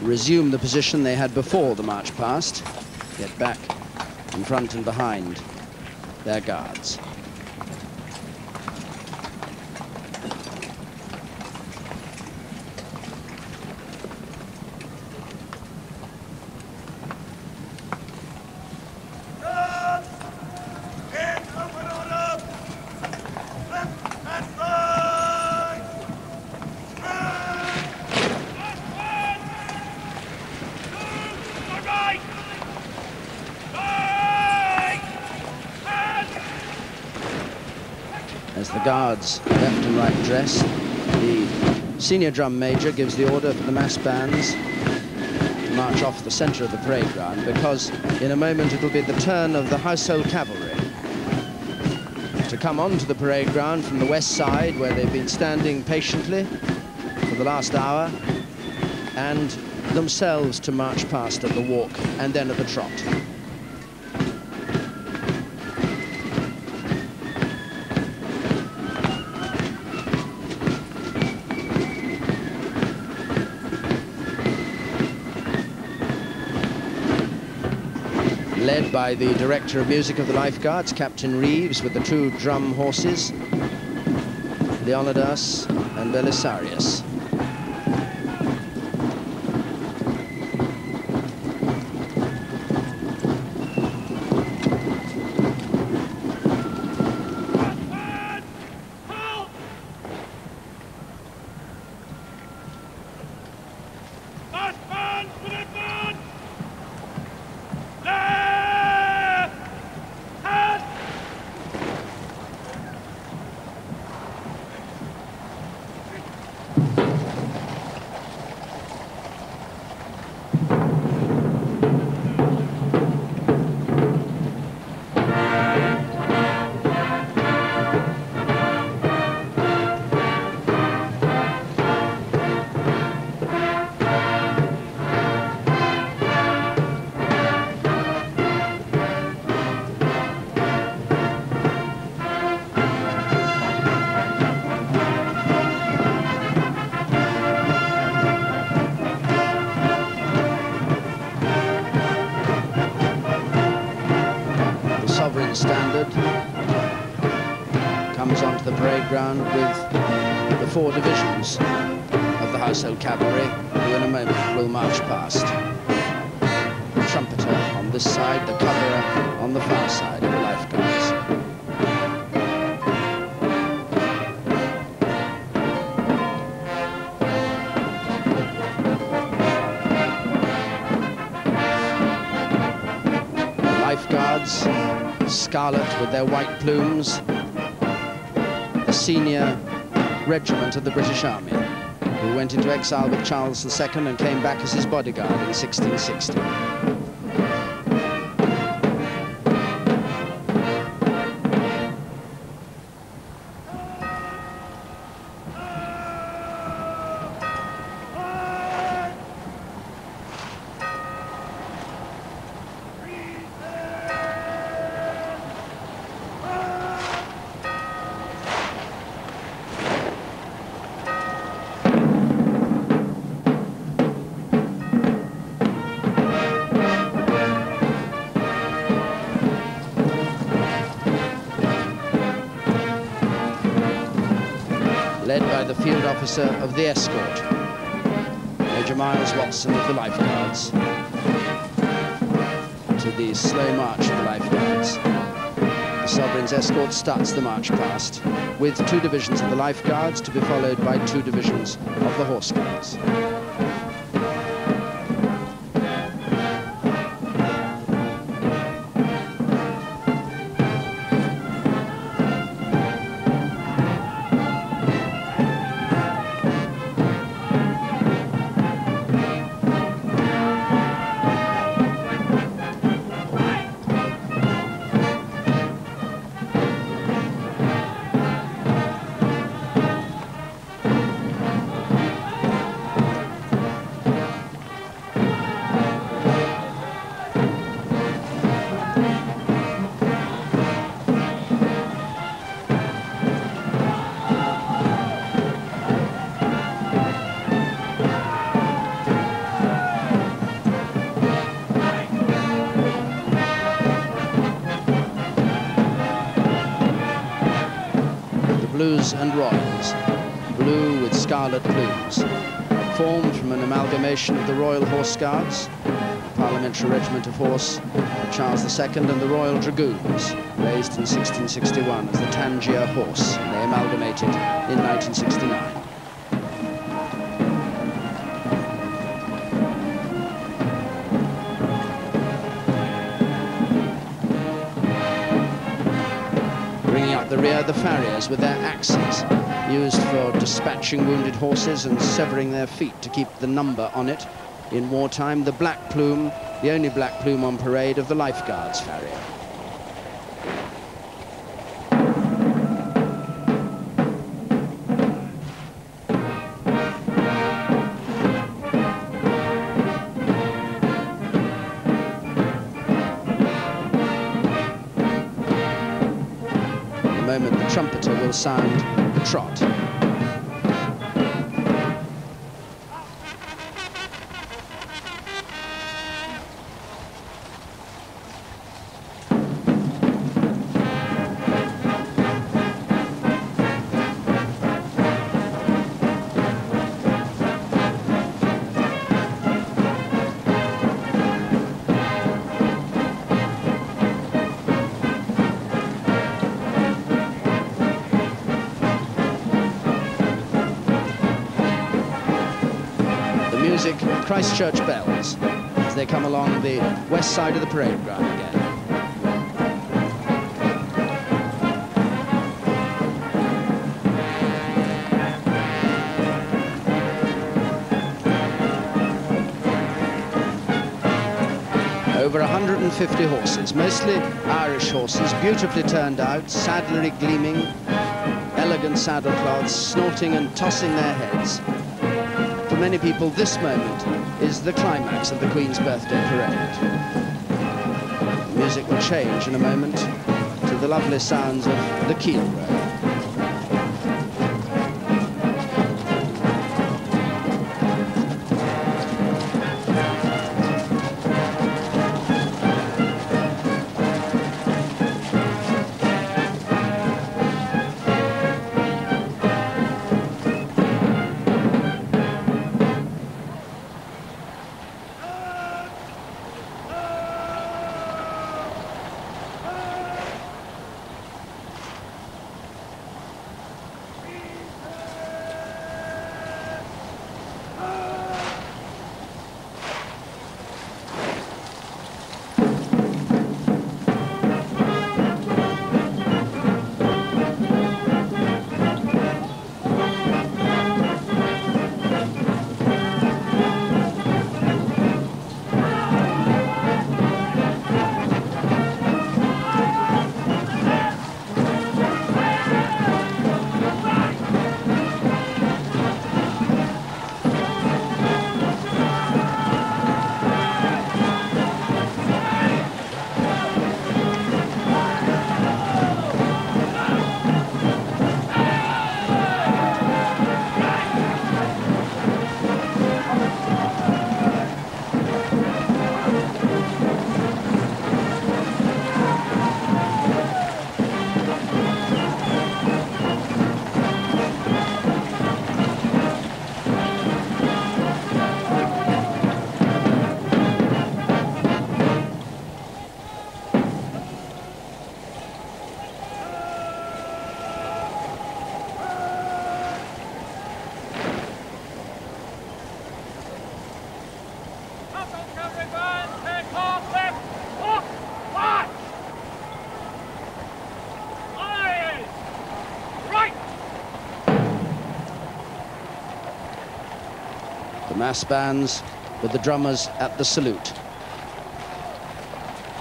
resume the position they had before the march past, get back in front and behind their guards left and right dress. The senior drum major gives the order for the mass bands to march off the centre of the parade ground because in a moment it'll be the turn of the household cavalry to come onto the parade ground from the west side where they've been standing patiently for the last hour and themselves to march past at the walk and then at the trot. By the Director of Music of the Lifeguards, Captain Reeves, with the two drum horses, Leonidas and Belisarius. Four divisions of the Household Cavalry, who in a moment will march past. The trumpeter on this side, the coverer on the far side of the Life Guards. Lifeguards, scarlet with their white plumes, the senior regiment of the British Army, who went into exile with Charles II and came back as his bodyguard in 1660. Officer of the escort, Major Miles Watson of the Lifeguards, to the slow march of the Lifeguards. The Sovereign's escort starts the march past, with two divisions of the Lifeguards to be followed by two divisions of the Horse Guards. Blues and royals, blue with scarlet plumes, formed from an amalgamation of the Royal Horse Guards, Parliamentary Regiment of Horse Charles II, and the Royal Dragoons, raised in 1661 as the Tangier Horse, and they amalgamated in 1969. The the farriers with their axes, used for dispatching wounded horses and severing their feet to keep the number on it. In wartime, the black plume, the only black plume on parade of the Lifeguards farrier. Sound the trot. Christchurch bells, as they come along the west side of the parade ground again. Over 150 horses, mostly Irish horses, beautifully turned out, saddlery gleaming, elegant saddle cloths, snorting and tossing their heads. For many people, this moment is the climax of the Queen's birthday parade. The music will change in a moment to the lovely sounds of the keel row. Mass bands with the drummers at the salute.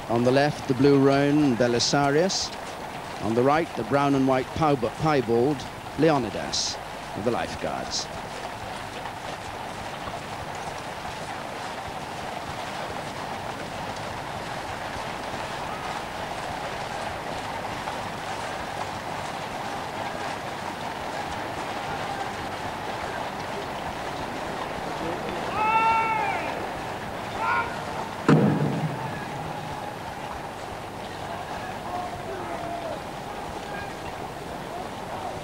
On the left, the blue roan Belisarius. On the right, the brown and white piebald Leonidas of the lifeguards.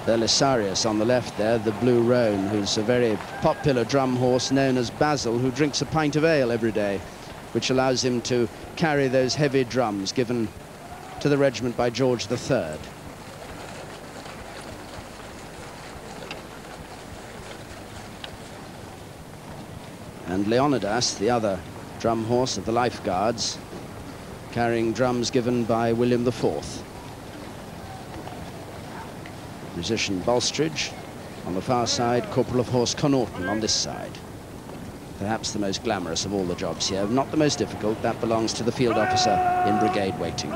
Belisarius on the left there, the Blue Roan, who's a very popular drum horse known as Basil, who drinks a pint of ale every day, which allows him to carry those heavy drums given to the regiment by George III. And Leonidas, the other drum horse of the Lifeguards, carrying drums given by William IV musician Bulstrode on the far side, Corporal of Horse Connaughton on this side. Perhaps the most glamorous of all the jobs here, not the most difficult, that belongs to the field officer in brigade waiting.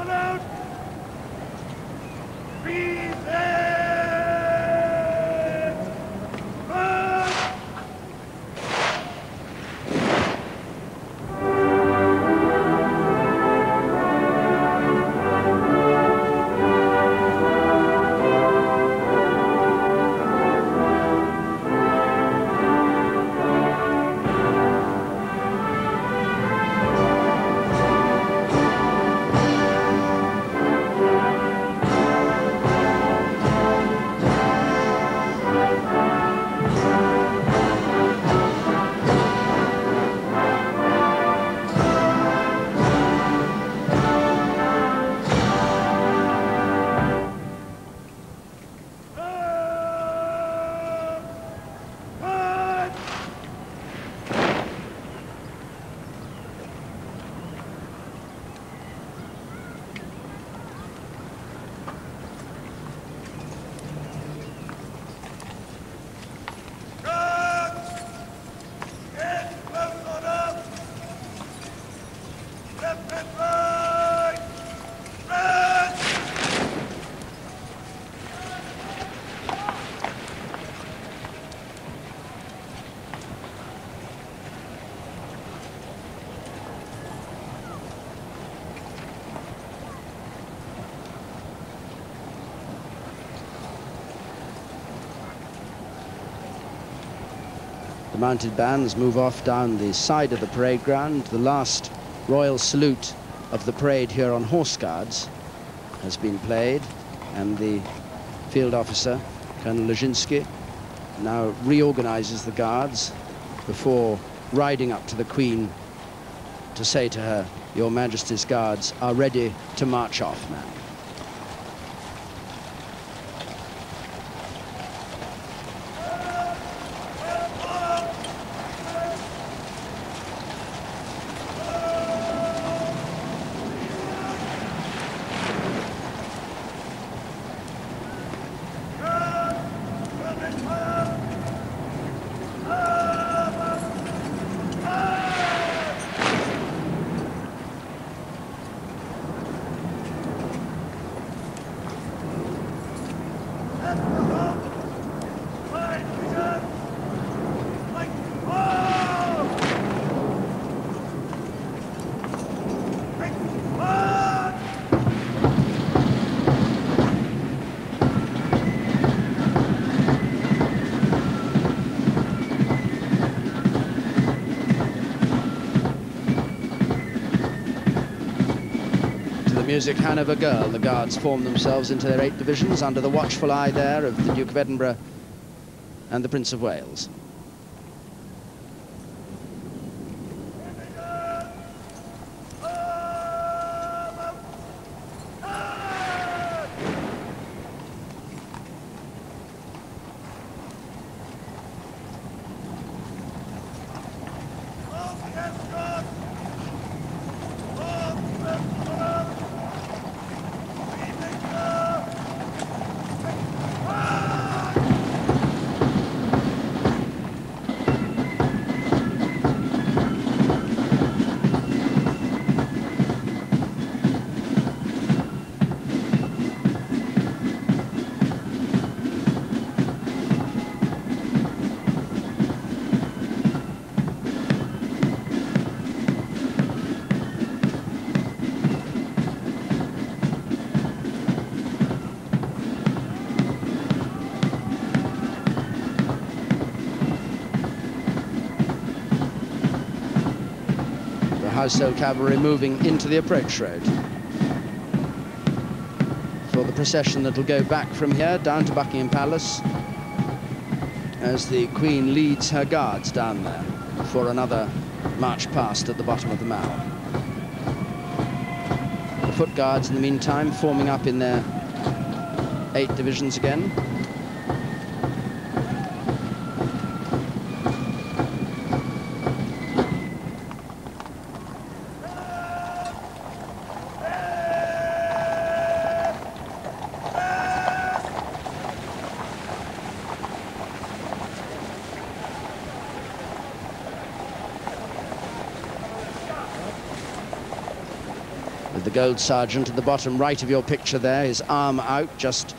Mounted bands move off down the side of the parade ground. The last royal salute of the parade here on Horse Guards has been played, and the field officer, Colonel Leszczynski, now reorganizes the guards before riding up to the Queen to say to her, Your Majesty's guards are ready to march off, music Hanover Girl. The Guards form themselves into their eight divisions under the watchful eye there of the Duke of Edinburgh and the Prince of Wales. Household cavalry moving into the approach road for the procession that will go back from here down to Buckingham Palace as the Queen leads her guards down there for another march past at the bottom of the Mall. The foot guards, in the meantime, forming up in their eight divisions again. Gold sergeant at the bottom right of your picture there, his arm out, just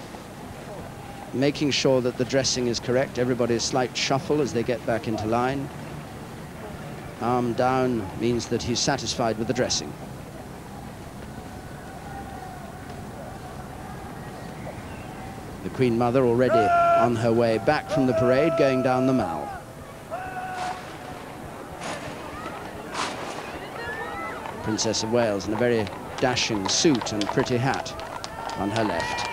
making sure that the dressing is correct. Everybody's slight shuffle as they get back into line. Arm down means that he's satisfied with the dressing. The Queen Mother already on her way back from the parade, going down the Mall. Princess of Wales in a very dashing suit and pretty hat on her left,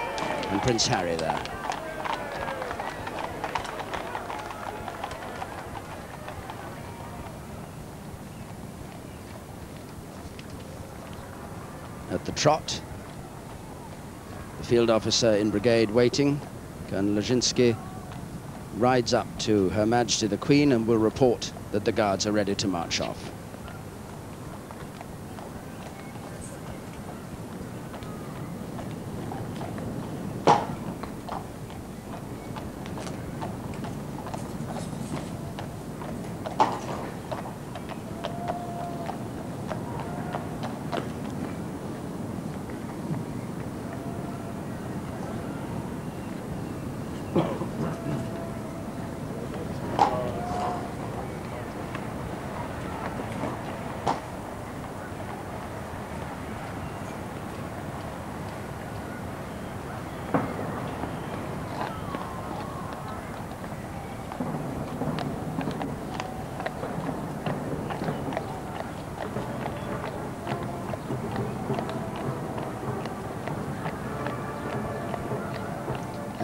and Prince Harry there. At the trot, the field officer in brigade waiting, Colonel Lazinski, rides up to Her Majesty the Queen and will report that the guards are ready to march off.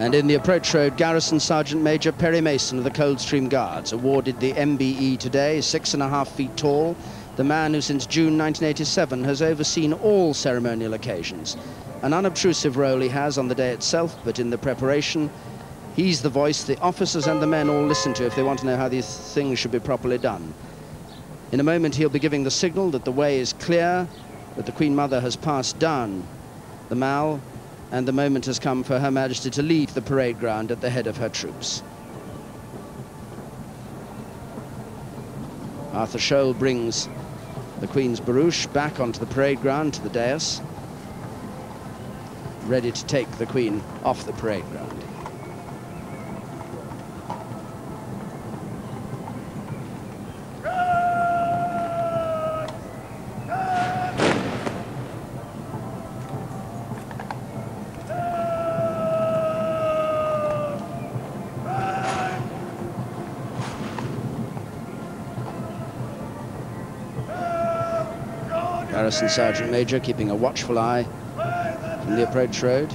And in the approach road, Garrison Sergeant Major Perry Mason of the Coldstream Guards awarded the MBE today, six and a half feet tall, the man who since June 1987 has overseen all ceremonial occasions. An unobtrusive role he has on the day itself, but in the preparation, he's the voice the officers and the men all listen to if they want to know how these things should be properly done. In a moment, he'll be giving the signal that the way is clear, that the Queen Mother has passed down the Mall and the moment has come for Her Majesty to leave the parade ground at the head of her troops. Arthur Showell brings the Queen's barouche back onto the parade ground to the dais, ready to take the Queen off the parade ground. Garrison Sergeant Major keeping a watchful eye from the approach road.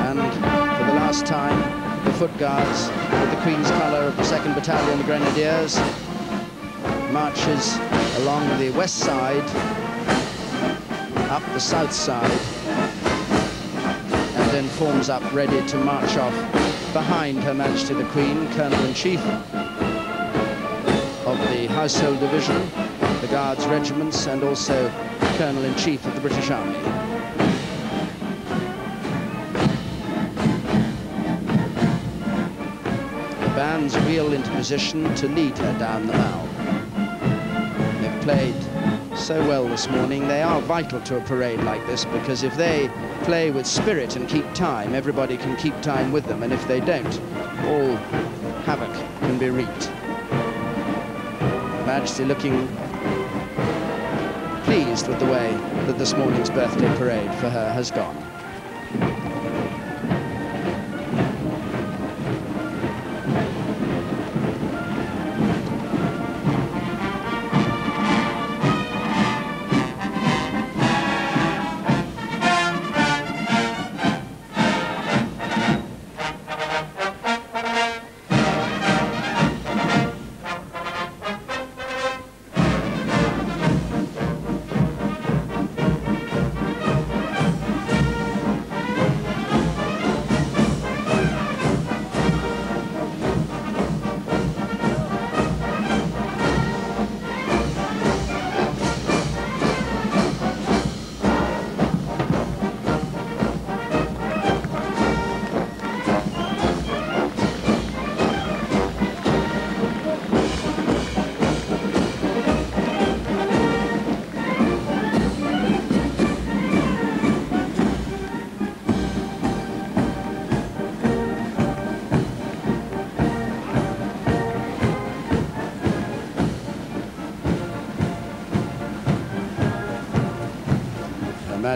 And for the last time, the foot guards with the Queen's colour of the 2nd Battalion the Grenadiers marches along the west side, up the south side, then forms up ready to march off behind Her Majesty the Queen, Colonel-in-Chief of the Household Division, the Guards Regiments, and also Colonel-in-Chief of the British Army. The bands wheel into position to lead her down the Mall. They've played so well this morning. They are vital to a parade like this because if they play with spirit and keep time, everybody can keep time with them. And if they don't, all havoc can be wreaked. Majesty looking pleased with the way that this morning's birthday parade for her has gone.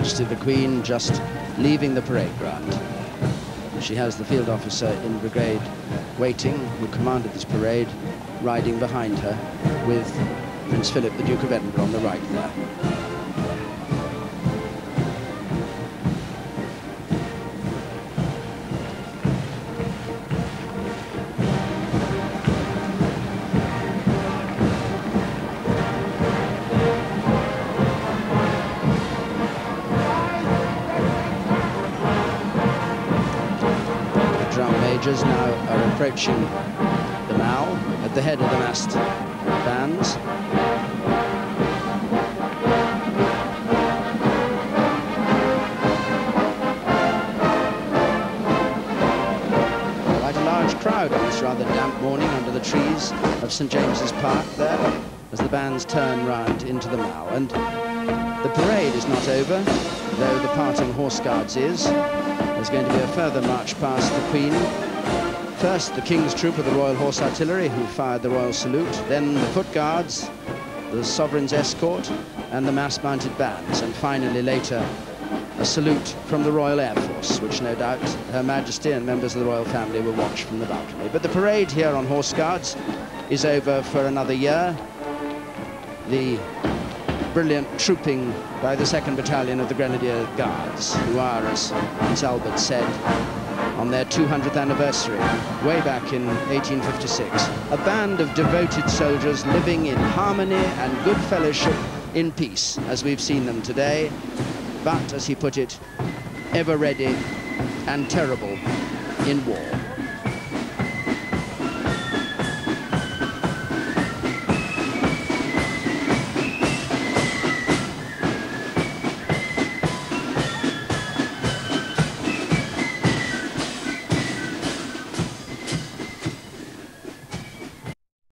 Majesty the Queen just leaving the parade ground. She has the field officer in brigade waiting, who commanded this parade, riding behind her with Prince Philip, the Duke of Edinburgh, on the right there. The Mall at the head of the massed bands. Quite a large crowd on this rather damp morning under the trees of St James's Park there as the bands turn round into the Mall. And the parade is not over, though the parting Horse Guards is. There's going to be a further march past the Queen First, the King's Troop of the Royal Horse Artillery, who fired the Royal Salute. Then the Foot Guards, the Sovereign's Escort, and the mass-mounted bands. And finally, later, a salute from the Royal Air Force, which no doubt Her Majesty and members of the royal family will watch from the balcony. But the parade here on Horse Guards is over for another year. The brilliant trooping by the 2nd Battalion of the Grenadier Guards, who are, as Albert said, on their 200th anniversary, way back in 1856. A band of devoted soldiers living in harmony and good fellowship in peace, as we've seen them today, but, as he put it, ever ready and terrible in war.